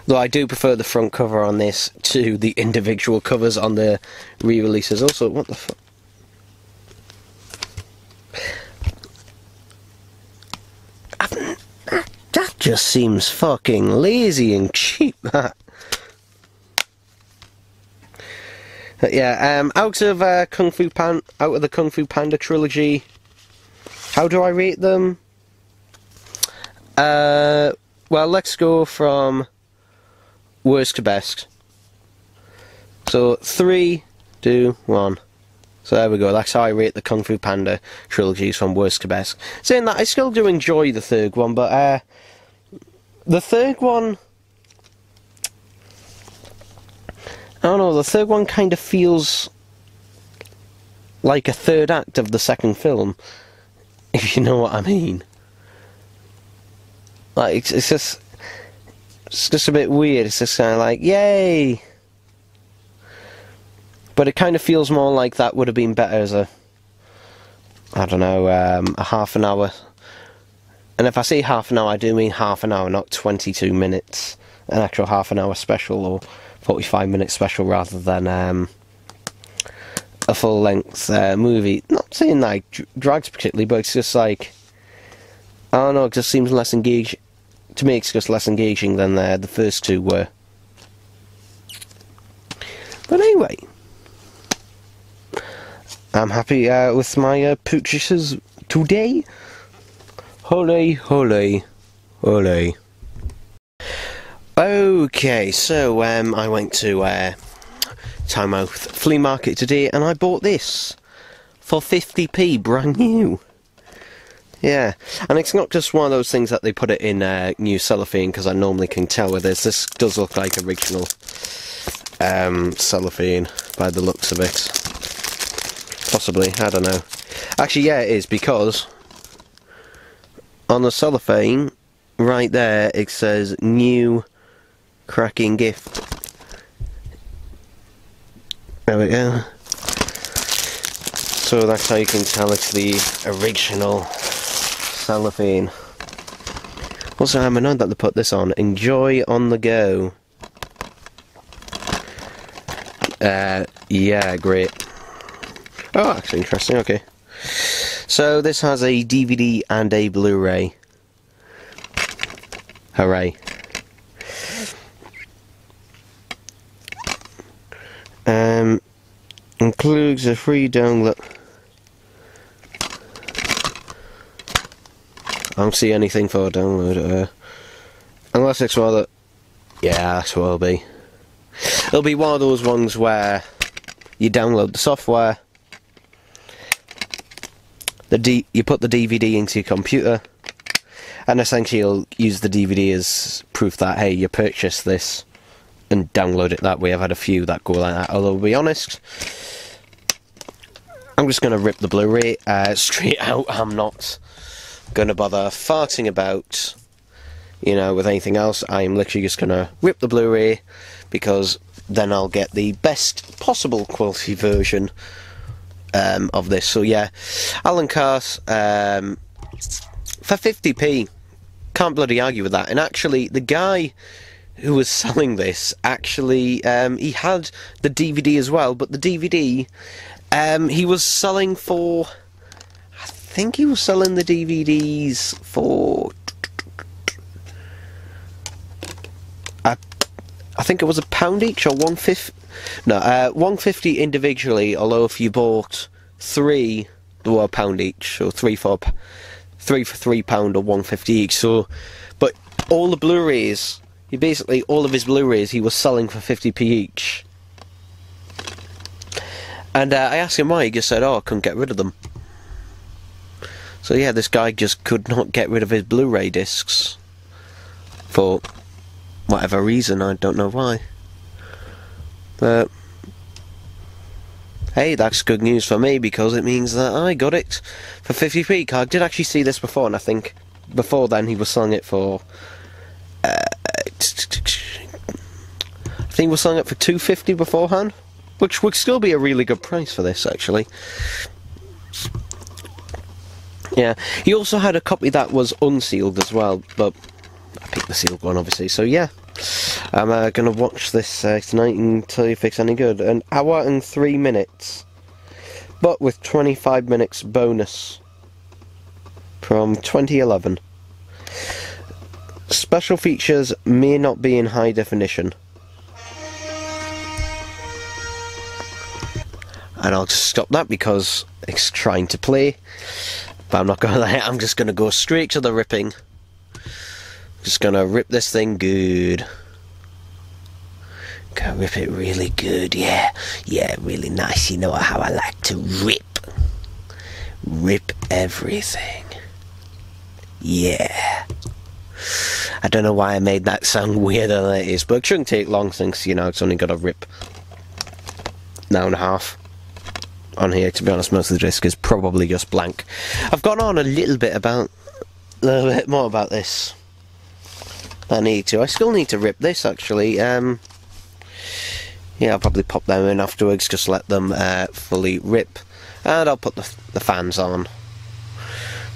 Though I do prefer the front cover on this to the individual covers on the re-releases. Also, what the fuck? That just seems fucking lazy and cheap, that. But yeah, um, out of uh, Kung Fu Pan, out of the Kung Fu Panda trilogy, how do I rate them? Uh, well, let's go from worst to best. So three, two, one. So there we go. That's how I rate the Kung Fu Panda trilogies from worst to best. Saying that, I still do enjoy the third one, but uh, the third one. I don't know. The third one kind of feels like a third act of the second film, if you know what I mean. Like it's, it's just it's just a bit weird. It's just kind of like, yay! But it kind of feels more like that would have been better as a, I don't know, um, a half an hour. And if I say half an hour, I do mean half an hour, not 22 minutes. An actual half an hour special or 45 minute special rather than um, a full length uh, movie. Not saying like drags particularly, but it's just like, I don't know, it just seems less engaging to me it's just less engaging than uh, the first two were. But anyway, I'm happy uh, with my uh, purchases today. Holy, holy, holy. Okay, so um, I went to uh, Flea Market today and I bought this for 50p, brand new. Yeah, and it's not just one of those things that they put it in uh, new cellophane because I normally can tell where this. This does look like original um, cellophane by the looks of it. Possibly, I don't know. Actually, yeah, it is because on the cellophane, right there, it says new cracking gift. There we go. So that's how you can tell it's the original cellophane. Also, I'm annoyed that they put this on. Enjoy on the go. Uh, yeah, great. Oh, actually interesting, okay. So, this has a DVD and a Blu-ray. Hooray. Um, includes a free download I don't see anything for a download. Uh, unless it's of. Yeah, that's what it'll be. It'll be one of those ones where you download the software, the D you put the DVD into your computer, and essentially you'll use the DVD as proof that, hey, you purchased this, and download it that way. I've had a few that go like that, although to be honest, I'm just going to rip the Blu-ray uh, straight out. I'm not going to bother farting about, you know, with anything else. I'm literally just going to rip the Blu-ray because then I'll get the best possible quality version um, of this. So yeah, Alan Carth um, for 50p. Can't bloody argue with that. And actually, the guy who was selling this actually um, he had the DVD as well, but the DVD um, he was selling for. I think he was selling the DVDs for. I, I think it was a pound each or one fifty. No, uh, one fifty individually. Although if you bought three, they were a pound each, or three for three for three pound or one fifty each. So, but all the Blu-rays, he basically all of his Blu-rays he was selling for fifty p each. And uh, I asked him why. He just said, "Oh, I couldn't get rid of them." So yeah, this guy just could not get rid of his Blu-ray discs for whatever reason. I don't know why. But hey, that's good news for me because it means that I got it for 50p. I did actually see this before, and I think before then he was selling it for. I think was selling it for 250 beforehand which would still be a really good price for this, actually. Yeah, he also had a copy that was unsealed as well, but I picked the sealed one, obviously. So yeah, I'm uh, gonna watch this uh, tonight until you it's any good. An hour and three minutes, but with 25 minutes bonus from 2011. Special features may not be in high definition. and I'll just stop that because it's trying to play. But I'm not gonna lie, I'm just gonna go straight to the ripping. Just gonna rip this thing good. Gonna rip it really good, yeah. Yeah, really nice, you know how I like to rip. Rip everything. Yeah I don't know why I made that sound weirder than it is, but it shouldn't take long since, you know, it's only got a rip now and a half on here. To be honest, most of the disc is probably just blank. I've gone on a little bit about a little bit more about this. I need to. I still need to rip this actually. Um, yeah, I'll probably pop them in afterwards. Just let them uh, fully rip, and I'll put the the fans on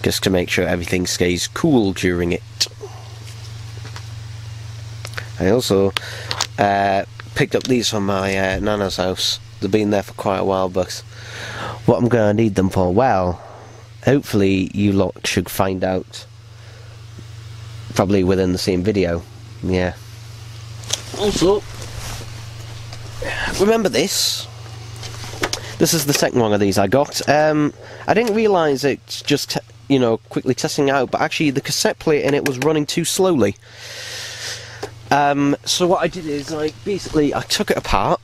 just to make sure everything stays cool during it. I also uh, picked up these from my uh, nana's house. They've been there for quite a while, but what I'm going to need them for? Well, hopefully you lot should find out probably within the same video. Yeah. Also, remember this? This is the second one of these I got. Um, I didn't realise it's just, you know, quickly testing out, but actually the cassette player in it was running too slowly. Um, so what I did is I basically I took it apart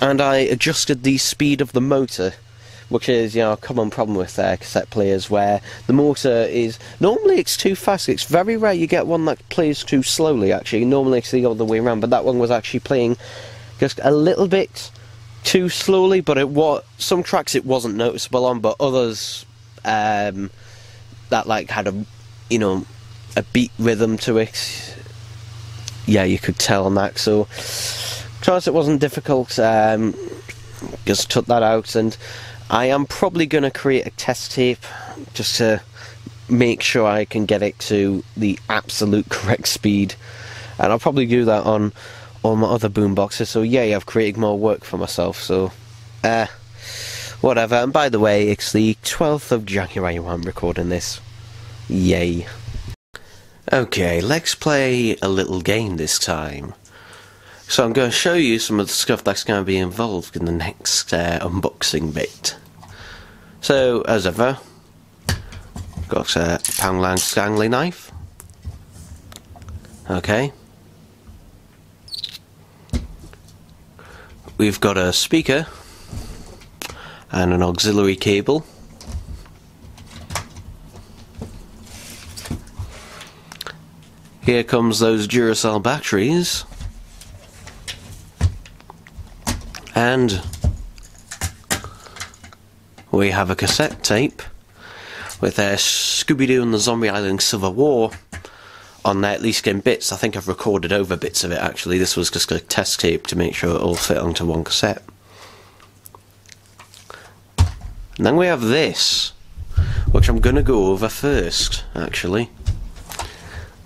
and I adjusted the speed of the motor which is you know a common problem with uh, cassette players where the motor is normally it's too fast. It's very rare you get one that plays too slowly. Actually, normally it's the other way around. But that one was actually playing just a little bit too slowly. But it was some tracks it wasn't noticeable on, but others um, that like had a you know a beat rhythm to it. Yeah, you could tell on that. So, chance it wasn't difficult. Um, just took that out and I am probably going to create a test tape just to make sure I can get it to the absolute correct speed. And I'll probably do that on all my other boomboxes. So yeah, I've created more work for myself. So, uh, whatever. And by the way, it's the 12th of January when I'm recording this. Yay. Okay, let's play a little game this time. So I'm going to show you some of the stuff that's going to be involved in the next uh, unboxing bit. So, as ever, Got a Poundland Stanley knife. Okay. We've got a speaker and an auxiliary cable. Here comes those Duracell batteries. And we have a cassette tape with uh, Scooby-Doo and the Zombie Island Civil War on there, at least in bits. I think I've recorded over bits of it actually. This was just a test tape to make sure it all fit onto one cassette. And then we have this, which I'm going to go over first, actually.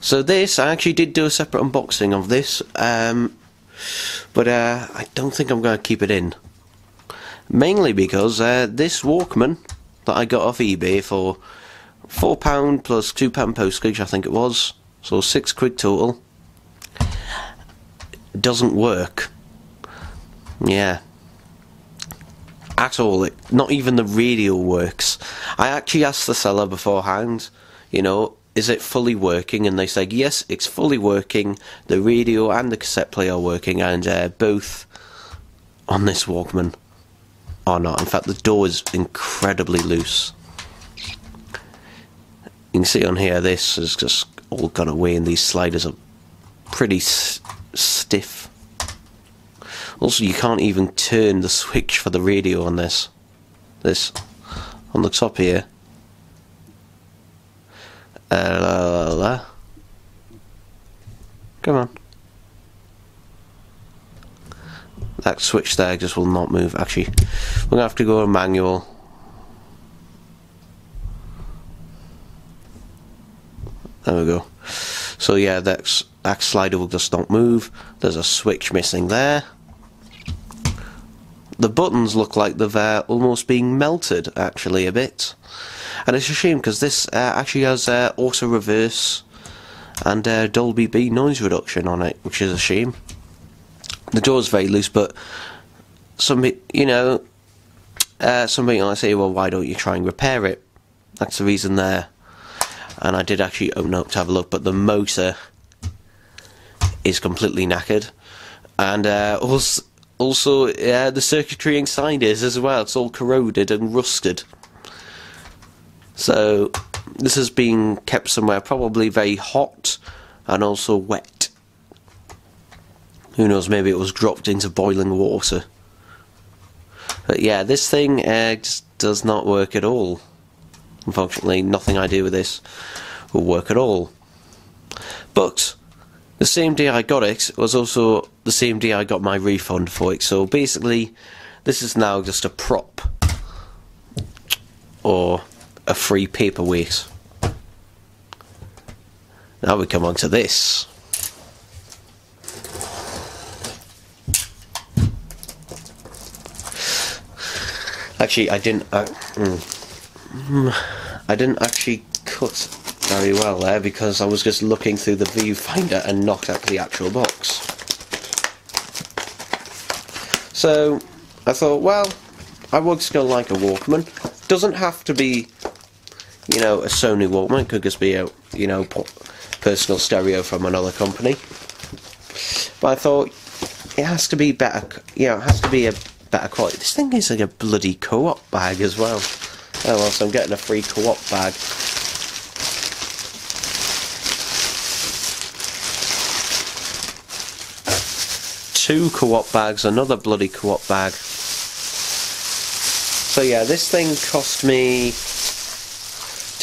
So this, I actually did do a separate unboxing of this, um, but uh, I don't think I'm going to keep it in. Mainly because uh, this Walkman that I got off eBay for £4 plus £2 postage, I think it was, so 6 quid total, doesn't work. Yeah. At all. It, not even the radio works. I actually asked the seller beforehand, you know, is it fully working? And they said, yes, it's fully working. The radio and the cassette player are working, and uh, both on this Walkman are not. In fact, the door is incredibly loose. You can see on here, this has just all gone away, and these sliders are pretty stiff. Also, you can't even turn the switch for the radio on this. This on the top here. Uh, la, la, la. Come on. That switch there just will not move. Actually, we're gonna have to go manual. There we go. So yeah, that's that slider will just not move. There's a switch missing there. The buttons look like they've uh, almost being melted, actually, a bit. And it's a shame because this uh, actually has uh, auto reverse and uh, Dolby B noise reduction on it, which is a shame. The door's very loose, but some you know, uh, some people might say, well, why don't you try and repair it? That's the reason there. And I did actually open up to have a look, but the motor is completely knackered, and uh, also also the circuitry inside is as well. It's all corroded and rusted. So this has been kept somewhere probably very hot and also wet. Who knows, maybe it was dropped into boiling water. But yeah, this thing uh, just does not work at all. Unfortunately, nothing I do with this will work at all. But the same day I got it was also the same day I got my refund for it. So basically, this is now just a prop or a free paperweight. Now we come on to this. Actually, I didn't. Uh, mm, I didn't actually cut very well there because I was just looking through the viewfinder and not at the actual box. So I thought, well, I would still like a Walkman. Doesn't have to be you know, a Sony Walkman could just be a, you know, personal stereo from another company. But I thought it has to be better, you know, it has to be a better quality. This thing is like a bloody co-op bag as well. Oh well, so I'm getting a free co-op bag. Two co-op bags, another bloody co-op bag. So yeah, this thing cost me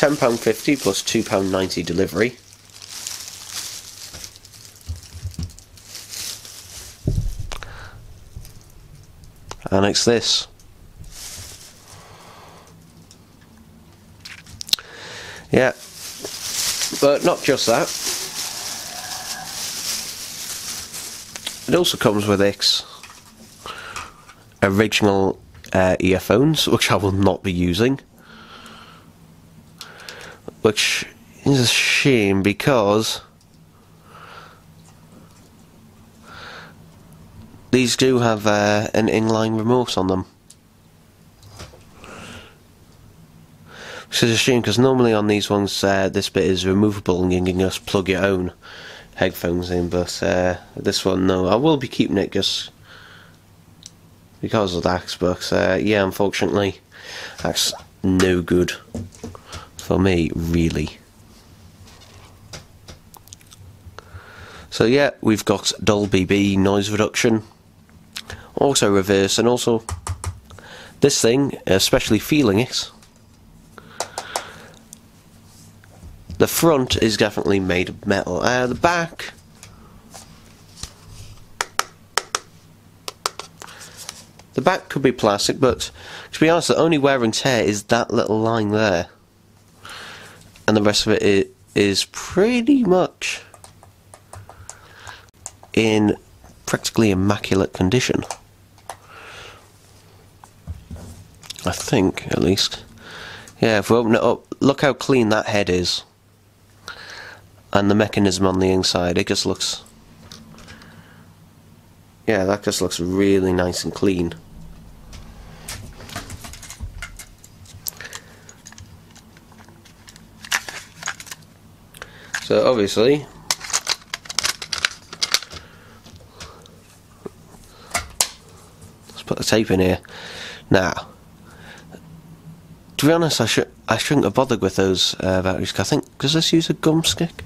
£10.50 plus £2.90 delivery. And it's this. Yeah, but not just that. It also comes with X original uh, earphones, which I will not be using which is a shame because these do have uh, an inline remote on them. Which is a shame because normally on these ones uh, this bit is removable and you can just plug your own headphones in, but uh, this one no. I will be keeping it just because of the Xbox uh, yeah, unfortunately, that's no good for me, really. So yeah, we've got Dolby B noise reduction, auto reverse, and also this thing, especially feeling it. The front is definitely made of metal. Uh, the back. The back could be plastic, but to be honest, the only wear and tear is that little line there. And the rest of it is pretty much in practically immaculate condition. I think, at least. Yeah, if we open it up, look how clean that head is and the mechanism on the inside it just looks yeah that just looks really nice and clean so obviously let's put the tape in here now to be honest I should I shouldn't have bothered with those uh, batteries I think does this use a gum stick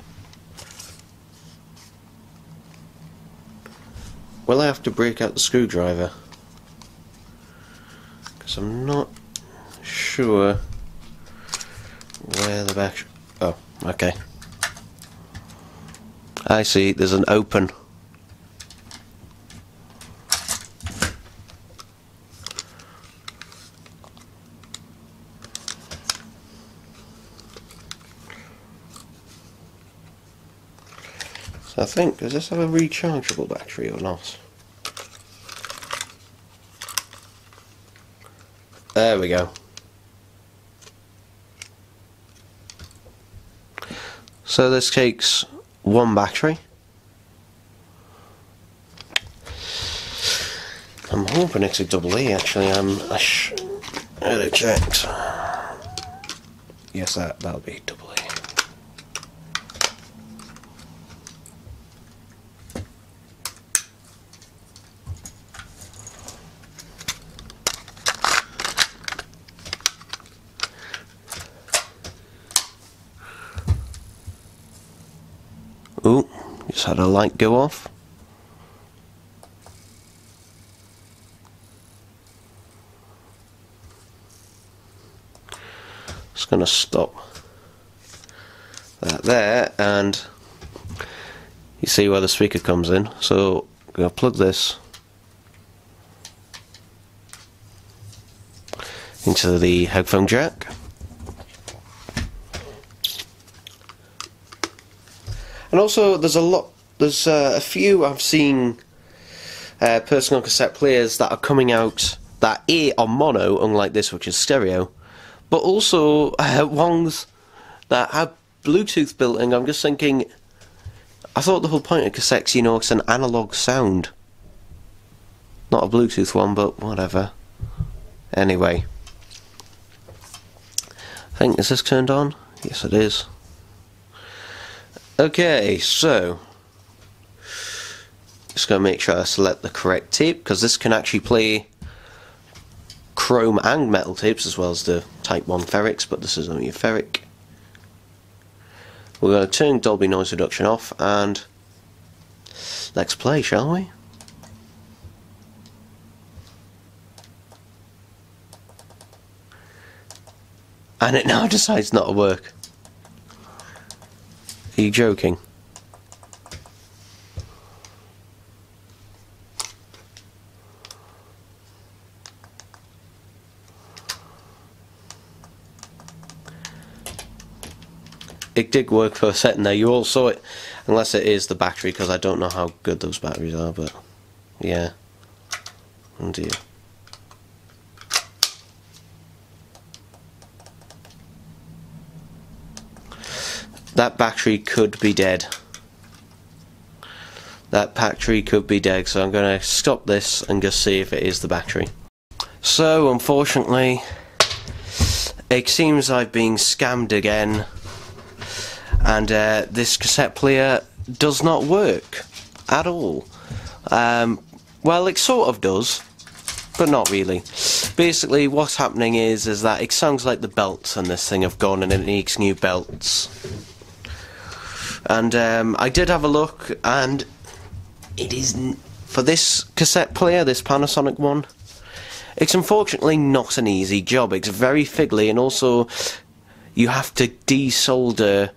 Will I have to break out the screwdriver? Because I'm not sure where the back... Oh, okay. I see, there's an open. So I think, does this have a rechargeable battery or not? There we go. So this takes one battery. I'm hoping it's a double E actually, I'm I sh I checked. Yes that that'll be double E. Oh, just had a light go off. Just going to stop that there and you see where the speaker comes in. So I'm going to plug this into the headphone jack. And also, there's a lot, there's uh, a few I've seen uh, personal cassette players that are coming out that A are mono, unlike this, which is stereo, but also uh, ones that have Bluetooth built in. I'm just thinking, I thought the whole point of cassettes, you know, it's an analog sound. Not a Bluetooth one, but whatever. Anyway. I think, is this turned on? Yes, it is. Okay, so just going to make sure I select the correct tape because this can actually play chrome and metal tapes as well as the Type 1 ferrics, but this is only a ferric. We're going to turn Dolby Noise Reduction off and let's play, shall we? And it now decides not to work. Are you joking? It did work for a second there, you all saw it, unless it is the battery, because I don't know how good those batteries are, but yeah. Oh dear. that battery could be dead. That battery could be dead, so I'm going to stop this and just see if it is the battery. So, unfortunately, it it seems I've been scammed again, and uh, this cassette player does not work at all. Um, well, it sort of does, but not really. Basically, what's happening is is that it sounds like the belts on this thing have gone and it needs new belts. And um, I did have a look, and it is for this cassette player, this Panasonic one. It's unfortunately not an easy job. It's very fiddly, and also you have to desolder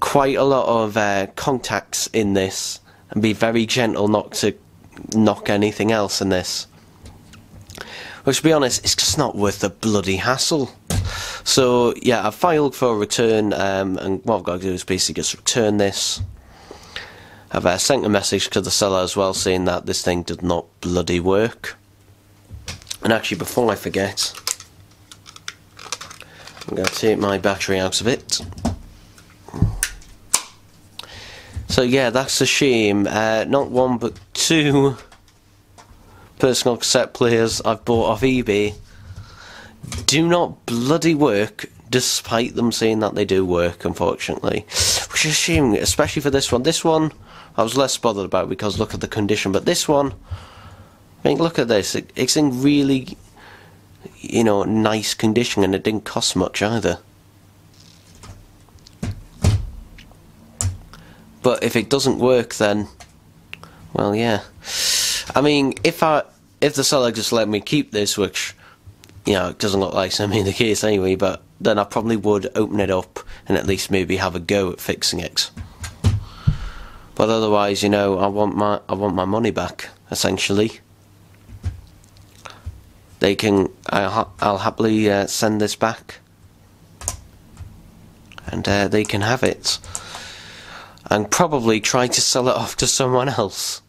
quite a lot of uh, contacts in this, and be very gentle not to knock anything else in this. Which, to be honest, it's just not worth the bloody hassle. So, yeah, I've filed for a return, um, and what I've got to do is basically just return this. I've uh, sent a message to the seller as well saying that this thing did not bloody work. And actually, before I forget, I'm going to take my battery out of it. So yeah, that's a shame. Uh, not one but two personal cassette players I've bought off eBay do not bloody work despite them saying that they do work, unfortunately. Which is a shame, especially for this one. This one I was less bothered about because look at the condition, but this one, I mean, look at this. It, it's in really, you know, nice condition and it didn't cost much either. But if it doesn't work, then, well, yeah. I mean, if I, if the seller just let me keep this, which you know, it doesn't look like so being the case anyway, but then I probably would open it up and at least maybe have a go at fixing it. But otherwise, you know, I want my I want my money back essentially. They can I'll, I'll happily uh, send this back, and uh, they can have it, and probably try to sell it off to someone else.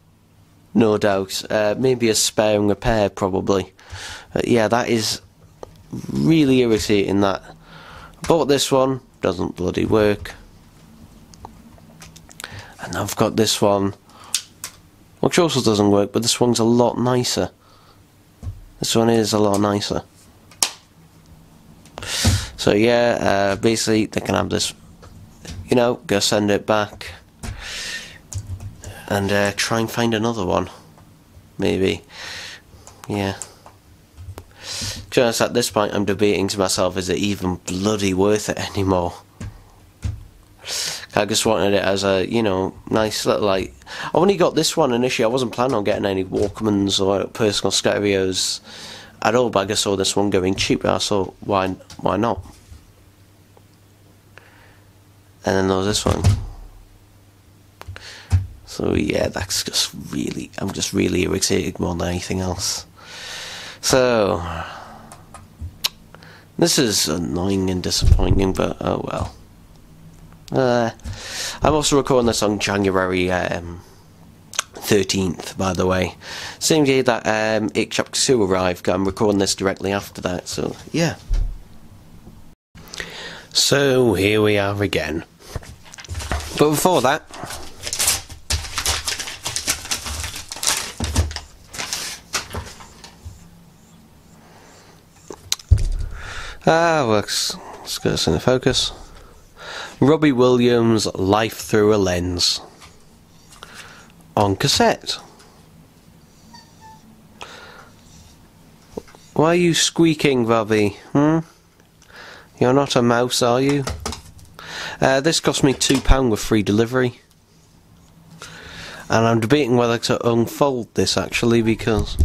No doubt, uh, maybe a spare and repair probably. yeah, that is really irritating that. bought this one, doesn't bloody work. And I've got this one, which also doesn't work, but this one's a lot nicer. This one is a lot nicer. So yeah, uh, basically they can have this, you know, go send it back and uh, try and find another one, maybe. Yeah. Just at this point, I'm debating to myself: is it even bloody worth it anymore? I just wanted it as a, you know, nice little like. I only got this one initially. I wasn't planning on getting any Walkmans or personal stereos at all, but I saw this one going cheap. I thought, why, why not? And then there's this one. So yeah, that's just really, I'm just really irritated more than anything else. So, this is annoying and disappointing, but oh well. Uh, I'm also recording this on January um, 13th, by the way. Same day that um, Chapter 2 arrived, I'm recording this directly after that, so yeah. So, here we are again. But before that, Ah, works. Let's get us in focus. Robbie Williams' Life Through a Lens. On cassette. Why are you squeaking, Robbie? Hmm? You're not a mouse, are you? Uh, this cost me £2 with free delivery. And I'm debating whether to unfold this actually because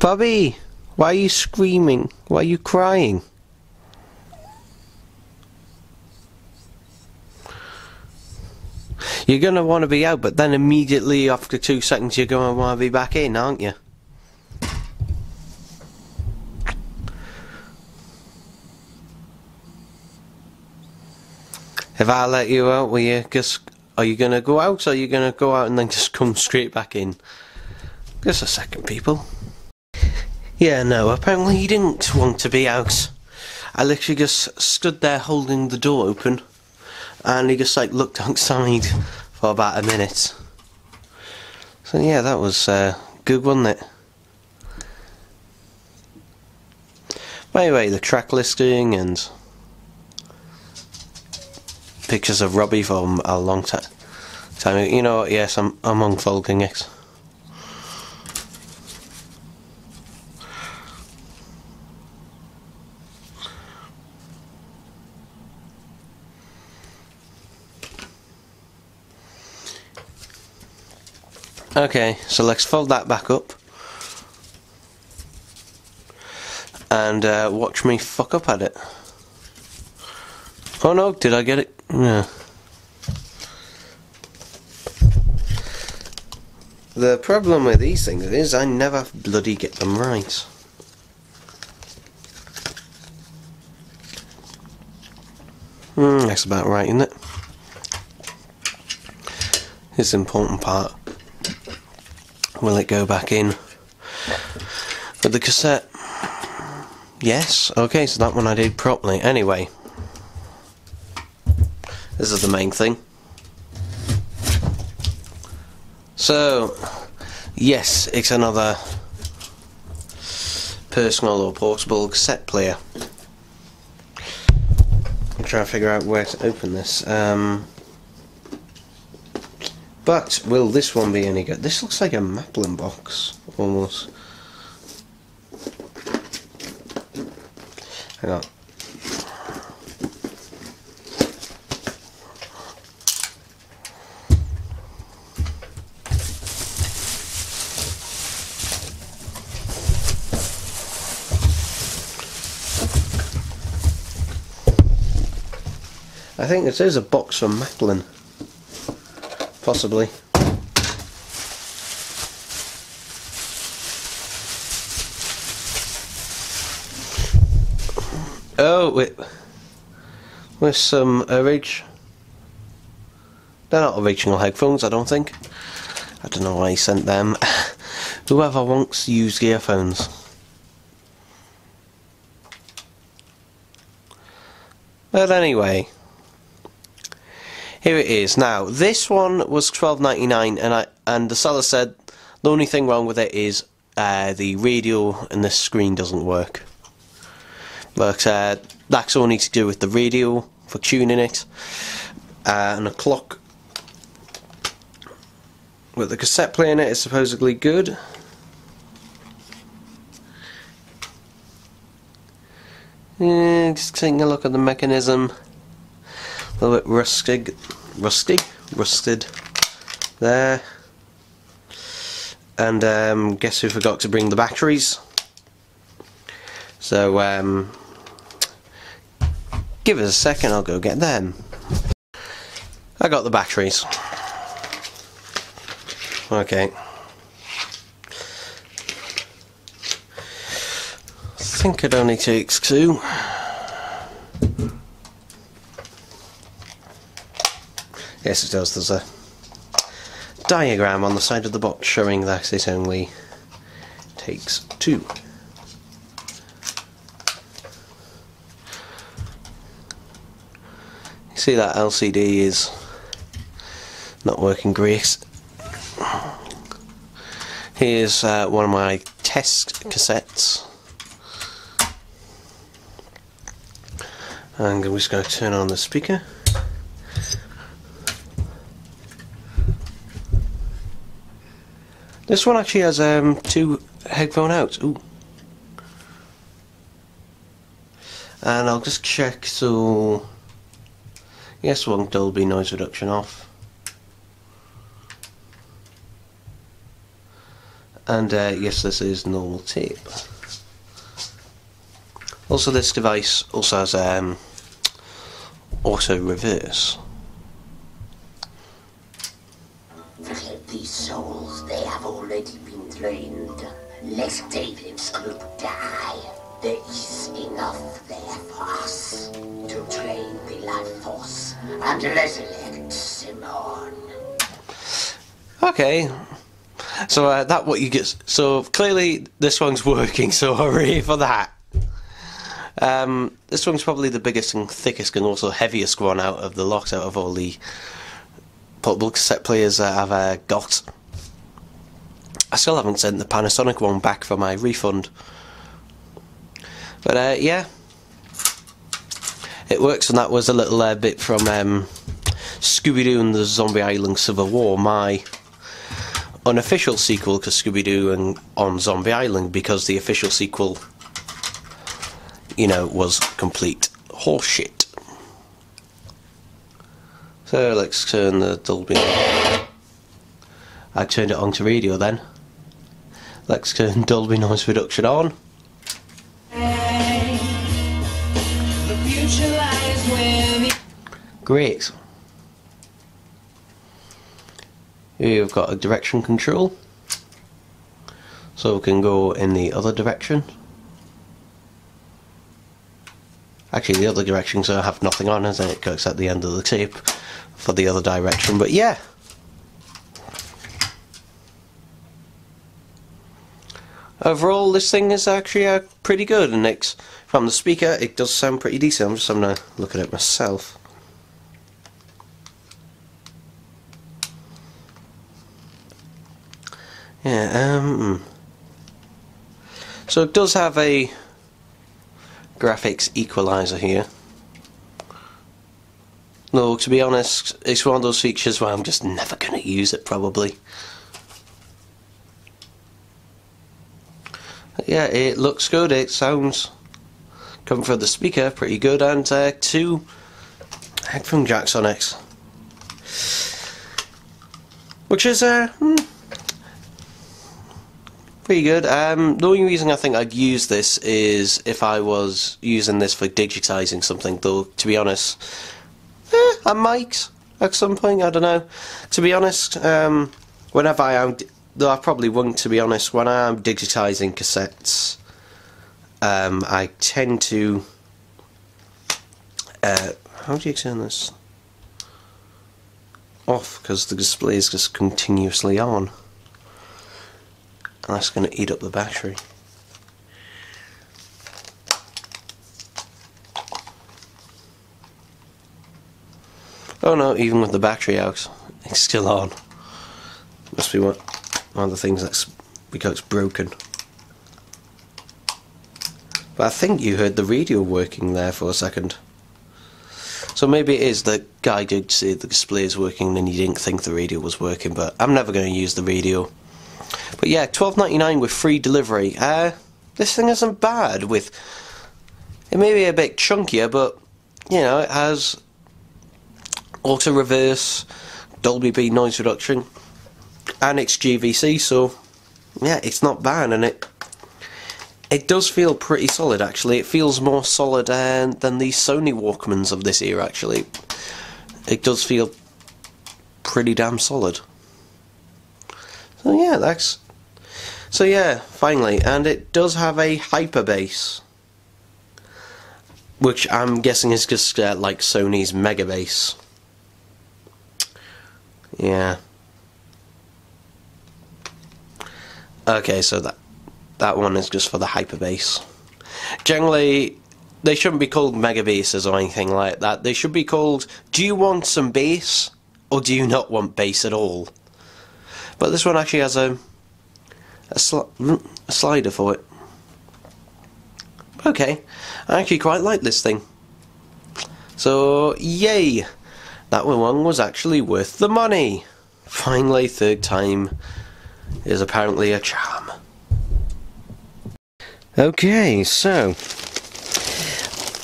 Bobby, why are you screaming? Why are you crying? You're going to want to be out, but then immediately after two seconds you're going to want to be back in, aren't you? If I let you out, will you just, are you going to go out or are you going to go out and then just come straight back in? Just a second, people. Yeah, no, apparently he didn't want to be out. I literally just stood there holding the door open and he just like looked outside for about a minute. So yeah, that was uh, good, wasn't it? By the way, the track listing and pictures of Robbie from a long time. Time, you know, yes, I'm I'm unfolding it. Okay, so let's fold that back up. And uh, watch me fuck up at it. Oh no, did I get it? Yeah. The problem with these things is I never bloody get them right. Hmm, that's about right, isn't it? It's important part. Will it go back in with the cassette? Yes. Okay, so that one I did properly. Anyway, this is the main thing. So, yes, it's another personal or portable cassette player. I'm trying to figure out where to open this. Um, but will this one be any good? This looks like a Maplin box, almost. Hang on. Think this is a box from Maplin. Possibly. Oh, wait. With some orig. They're not original headphones, I don't think. I don't know why he sent them. Whoever wants used earphones. But anyway, here it is. Now, this one was twelve ninety nine, and I and the seller said the only thing wrong with it is uh, the radio and the screen doesn't work. But uh, that's only to do with the radio for tuning it, uh, and the clock with the cassette player in it is supposedly good. Yeah, just taking a look at the mechanism. A little bit rusted, rusty, rusted there. And um, guess who forgot to bring the batteries? So um, give us a second, I'll go get them. I got the batteries. Okay. I think it only takes two. Yes, it does. There's a diagram on the side of the box showing that it only takes two. You see that LCD is not working great. Here's uh, one of my test cassettes. And I'm just going to turn on the speaker. This one actually has um, two headphone outs. Ooh. And I'll just check so yes one Dolby noise reduction off. And uh, yes this is normal tape. Also this device also has um, auto reverse. Okay. So uh, that what you get. So clearly this one's working. So hooray for that. Um, this one's probably the biggest and thickest and also heaviest one out of the lot out of all the portable cassette players that I've uh, got. I still haven't sent the Panasonic one back for my refund. But uh, yeah, it works, and that was a little uh, bit from um, Scooby Doo and the Zombie Island Civil War, my unofficial sequel to Scooby Doo and on Zombie Island, because the official sequel, you know, was complete horseshit. So let's turn the Dolby. I turned it on to radio then. Let's turn Dolby Noise Reduction on. Great. We've got a direction control. So we can go in the other direction. Actually the other direction so I have nothing on as it goes at the end of the tape for the other direction, but yeah. Overall this thing is actually uh, pretty good and it's from the speaker it does sound pretty decent. I'm just having a look at it myself. Yeah, um... So it does have a graphics equalizer here. No, to be honest, it's one of those features where I'm just never going to use it probably. Yeah, it looks good, it sounds, coming from the speaker, pretty good, and uh, two headphone jacks on it. Which is, uh, hmm, pretty good. Um, the only reason I think I'd use this is if I was using this for digitizing something, though, to be honest, eh, I might at some point, I don't know. To be honest, um, whenever I am, though I probably won't, to be honest, when I am digitizing cassettes, um, I tend to, uh, how do you turn this off, because the display is just continuously on and that's going to eat up the battery. Oh no, even with the battery out, it's still on. Must be one, one of the things that's because it's broken. But I think you heard the radio working there for a second. So maybe it is that guy did say the display is working and he didn't think the radio was working, but I'm never going to use the radio but yeah, twelve ninety nine with free delivery. Uh, this thing isn't bad. With it may be a bit chunkier, but you know it has auto reverse, Dolby B noise reduction, and it's GVC. So yeah, it's not bad, and it it does feel pretty solid. Actually, it feels more solid uh, than the Sony Walkmans of this year. Actually, it does feel pretty damn solid. So yeah, that's so yeah, finally, and it does have a hyper bass, which I'm guessing is just uh, like Sony's Megabass. Yeah. Okay, so that that one is just for the hyper bass. Generally, they shouldn't be called mega bases or anything like that. They should be called. Do you want some bass, or do you not want bass at all? But this one actually has a a, sli a slider for it. Okay, I actually quite like this thing. So, yay! That one was actually worth the money. Finally, third time is apparently a charm. Okay, so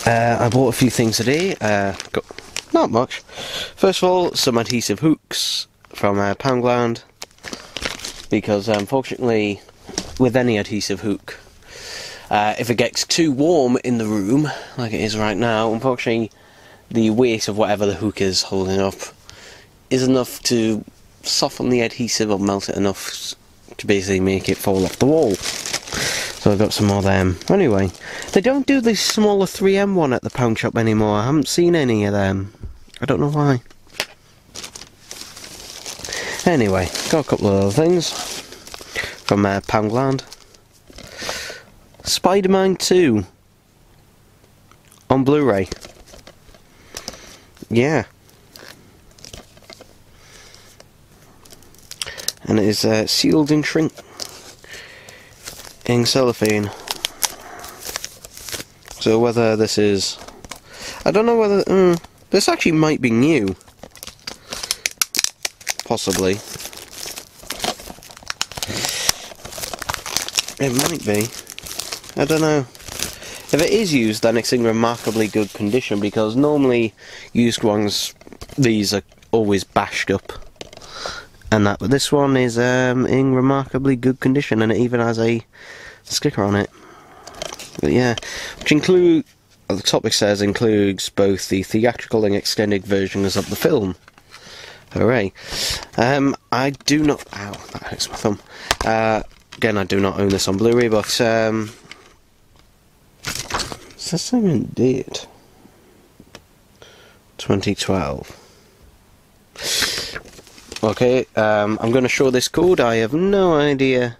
uh, I bought a few things today. Uh, got not much. First of all, some adhesive hooks from uh, Poundland because unfortunately with any adhesive hook uh, if it gets too warm in the room like it is right now unfortunately the weight of whatever the hook is holding up is enough to soften the adhesive or melt it enough to basically make it fall off the wall so I've got some more of them. Anyway, they don't do the smaller 3M one at the pound shop anymore. I haven't seen any of them. I don't know why. Anyway, got a couple of other things from uh, Poundland. Spider-Man 2 on Blu-ray. Yeah. And it is uh, sealed in shrink in cellophane. So whether this is, I don't know whether mm, this actually might be new. Possibly. It might be. I don't know. If it is used, then it's in remarkably good condition because normally used ones, these are always bashed up, and that this one is um, in remarkably good condition, and it even has a sticker on it. But yeah, which include the topic says includes both the theatrical and extended versions of the film. Hooray! Um, I do not. Ow, that hurts my thumb. Uh, again, I do not own this on Blu-ray, but um, it's the same date. 2012. Okay, um, I'm going to show this code. I have no idea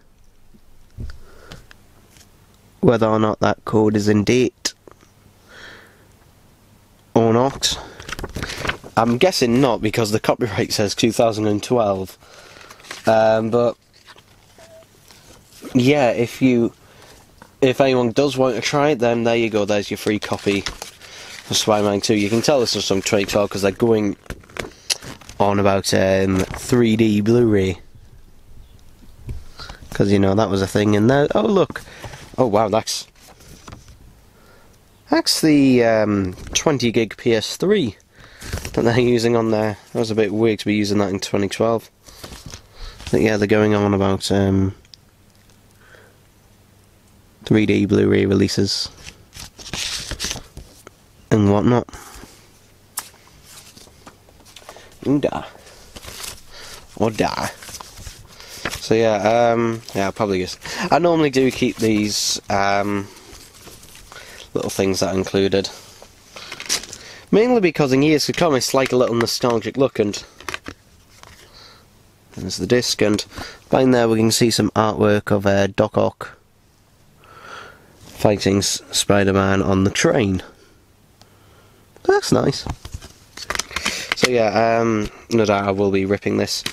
whether or not that code is in date or not. I'm guessing not because the copyright says 2012. Um, but yeah, if you if anyone does want to try it, then there you go. There's your free copy of Spider-Man 2. You can tell this is some 2012 because they're going on about um, 3D Blu-ray. Because you know that was a thing, and there. Oh look, oh wow, that's that's the um, 20 gig PS3 that they're using on there. That was a bit weird to be using that in 2012. But yeah, they're going on about um, 3D Blu-ray releases and whatnot. Die. Or die. So yeah, um, yeah, probably just. I normally do keep these um, little things that are included. Mainly because in years to come it's like a little nostalgic look and there's the disc and behind there we can see some artwork of uh, Doc Ock fighting Spider-Man on the train. That's nice. So yeah, um, no doubt I will be ripping this.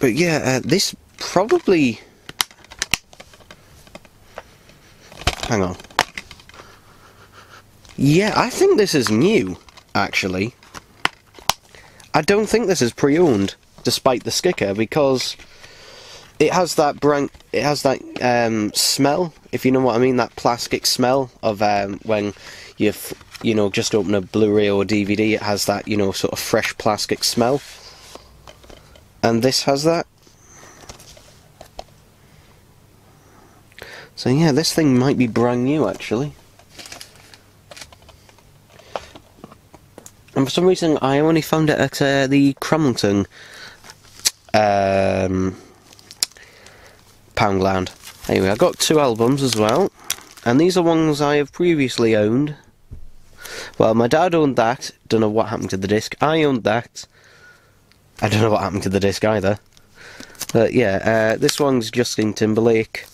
But yeah, uh, this probably... Hang on. Yeah, I think this is new, actually. I don't think this is pre-owned, despite the sticker, because it has that brand, it has that um, smell, if you know what I mean, that plastic smell of um, when you've, you know, just open a Blu-ray or DVD, it has that, you know, sort of fresh plastic smell. And this has that. So yeah, this thing might be brand new, actually. And for some reason, I only found it at uh, the Cramlington um, Poundland. Anyway, I got two albums as well, and these are ones I have previously owned. Well, my dad owned that. Don't know what happened to the disc. I owned that. I don't know what happened to the disc either. But yeah, uh, this one's Justin Timberlake.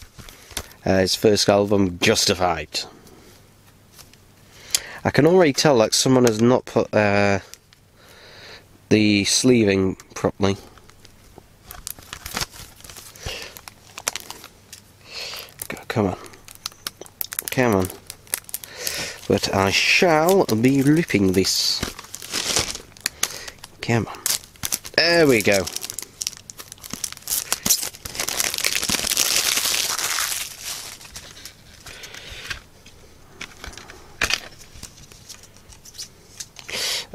Uh, his first album, Justified. I can already tell that someone has not put uh, the sleeving properly. Come on. Come on. But I shall be ripping this. Come on. There we go.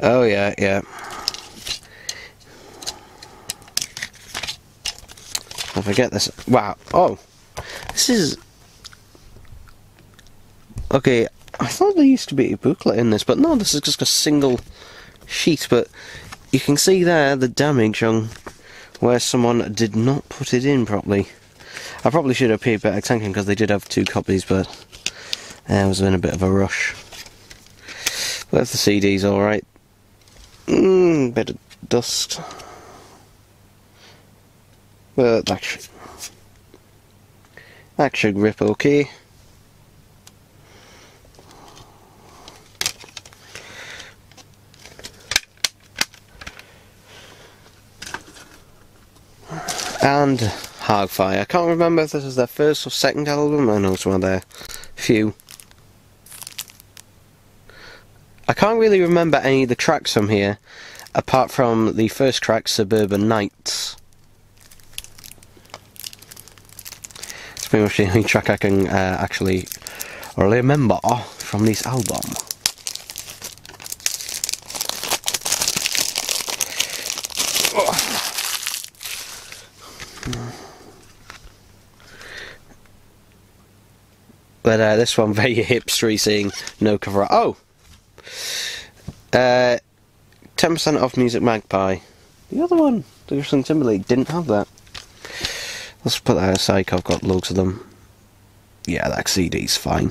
Oh yeah, yeah. I forget this. Wow. Oh, this is. Okay, I thought there used to be a booklet in this, but no, this is just a single sheet. But you can see there the damage on where someone did not put it in properly. I probably should have paid better attention because they did have two copies, but uh, I was in a bit of a rush. But if the CD's alright, Mmm, bit of dust. But that should, that should rip okay. And Hogfire. I can't remember if this is their first or second album. I know it's one of their few. I can't really remember any of the tracks from here, apart from the first track, Suburban Knights. It's pretty much the only track I can uh, actually remember from this album. But uh, this one very hipstery, seeing no cover. Oh, uh, ten percent off Music Magpie. The other one, the Justin Timberlake, didn't have that. Let's put that aside. I've got loads of them. Yeah, that CD's fine.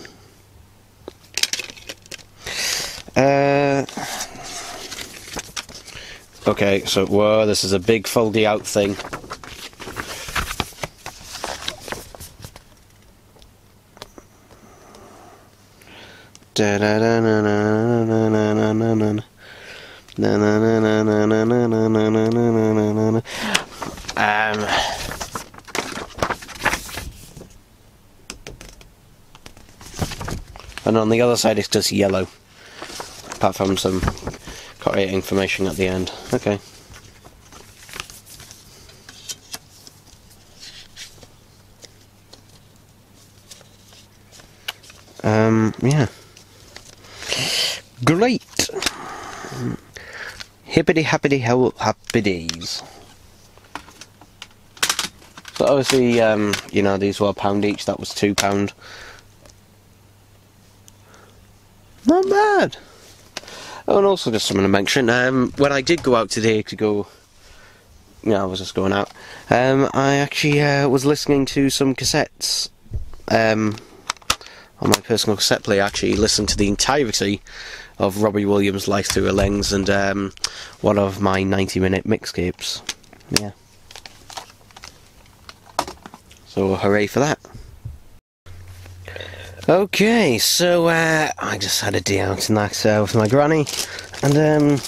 Uh, okay, so whoa, this is a big foldy out thing. Um, and on the other side it's just yellow, apart from some copyright information at the end. Okay. Um, yeah. Great. Hell happy days. So obviously, um, you know, these were a pound each, that was two pound. Not bad. Oh, and also just something to mention, um, when I did go out today to go, you know, I was just going out, um, I actually uh, was listening to some cassettes, um, on my personal cassette player, actually listened to the entirety of Robbie Williams' Life Through a Lens and um, one of my 90 minute mixtapes. Yeah. So hooray for that. Okay, so uh, I just had a day out in that uh, with my granny, and um,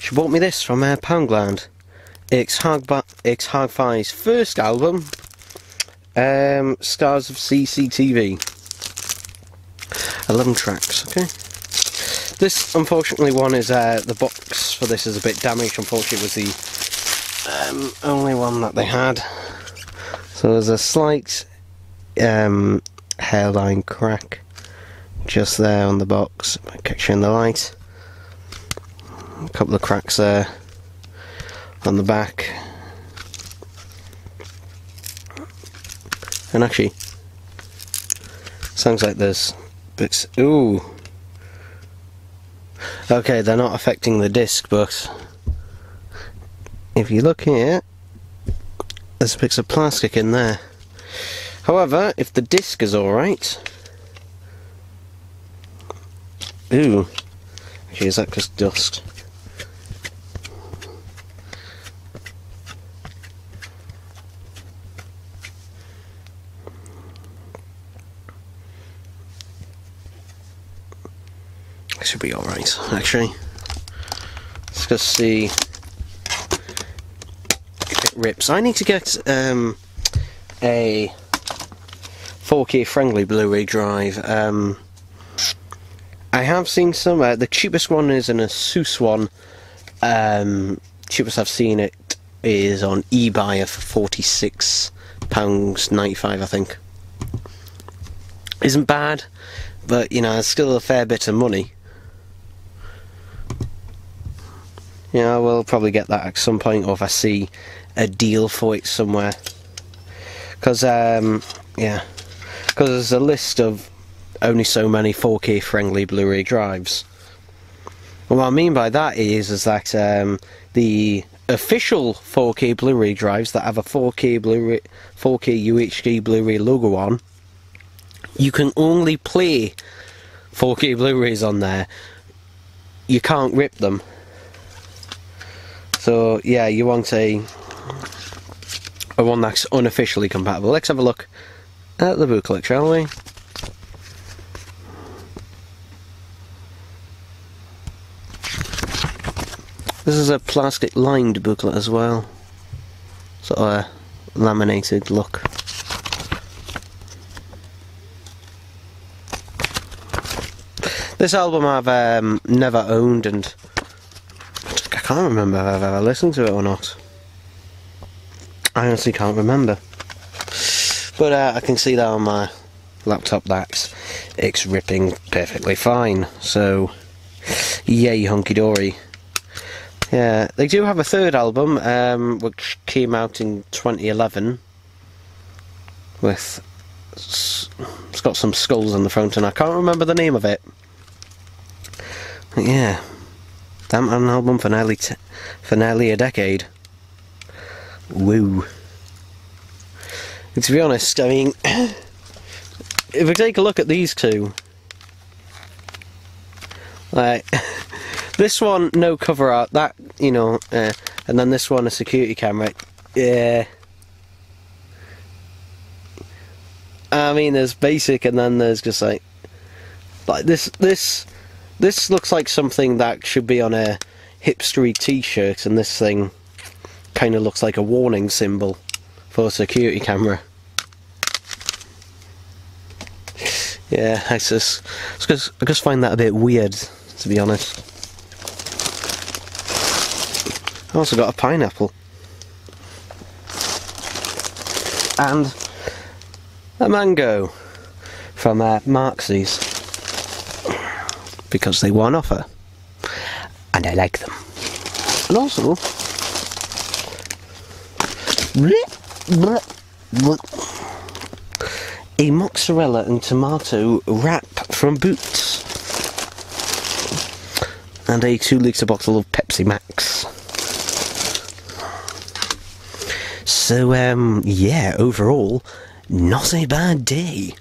she bought me this from uh, Poundland. It's Hog it's Hard-Fi's first album, um, Stars of CCTV. 11 tracks, okay. This, unfortunately, one is, uh, the box for this is a bit damaged. Unfortunately, was the um, only one that they had. So there's a slight um, hairline crack just there on the box, catching the light. A couple of cracks there on the back. And actually, sounds like there's bits. Ooh. Okay, they're not affecting the disc, but if you look here, there's bits of plastic in there. However, if the disc is alright... Ooh. Actually, is that just dust? Should be alright, actually. Let's just see if it rips. I need to get um, a 4K friendly Blu-ray drive. Um, I have seen some. Uh, the cheapest one is an Asus one. Um, cheapest I've seen it is on eBay for forty-six pounds ninety-five, I think. Isn't bad, but you know, it's still a fair bit of money. Yeah, we'll probably get that at some point, or if I see a deal for it somewhere. Because, um, yeah because there's a list of only so many 4K friendly Blu-ray drives. And what I mean by that is, is that um, the official 4K Blu-ray drives that have a 4K Blu-ray, 4K UHD Blu-ray logo on, you can only play 4K Blu-rays on there. You can't rip them. So yeah, you want a a one that's unofficially compatible. Let's have a look at the booklet, shall we? This is a plastic lined booklet as well. So uh, laminated look. This album I've um, never owned and can't remember if I've ever listened to it or not. I honestly can't remember. But uh, I can see that on my laptop that it's ripping perfectly fine. So, yay, hunky dory. Yeah, they do have a third album, um, which came out in 2011 with it's got some skulls on the front, and I can't remember the name of it. But yeah, that an album for nearly for nearly a decade. Woo. And to be honest, I mean, if we take a look at these two, like this one, no cover art, that you know, uh, and then this one, a security camera. Yeah. I mean, there's basic, and then there's just like, like this, this, this looks like something that should be on a hipstery T-shirt, and this thing kind of looks like a warning symbol for a security camera. Yeah, I just, I just, find that a bit weird, to be honest. I also got a pineapple. And a mango from uh, Marxies because they were on offer and I like them. And also a mozzarella and tomato wrap from Boots and a two litre bottle of Pepsi Max. So um yeah, overall not a bad day.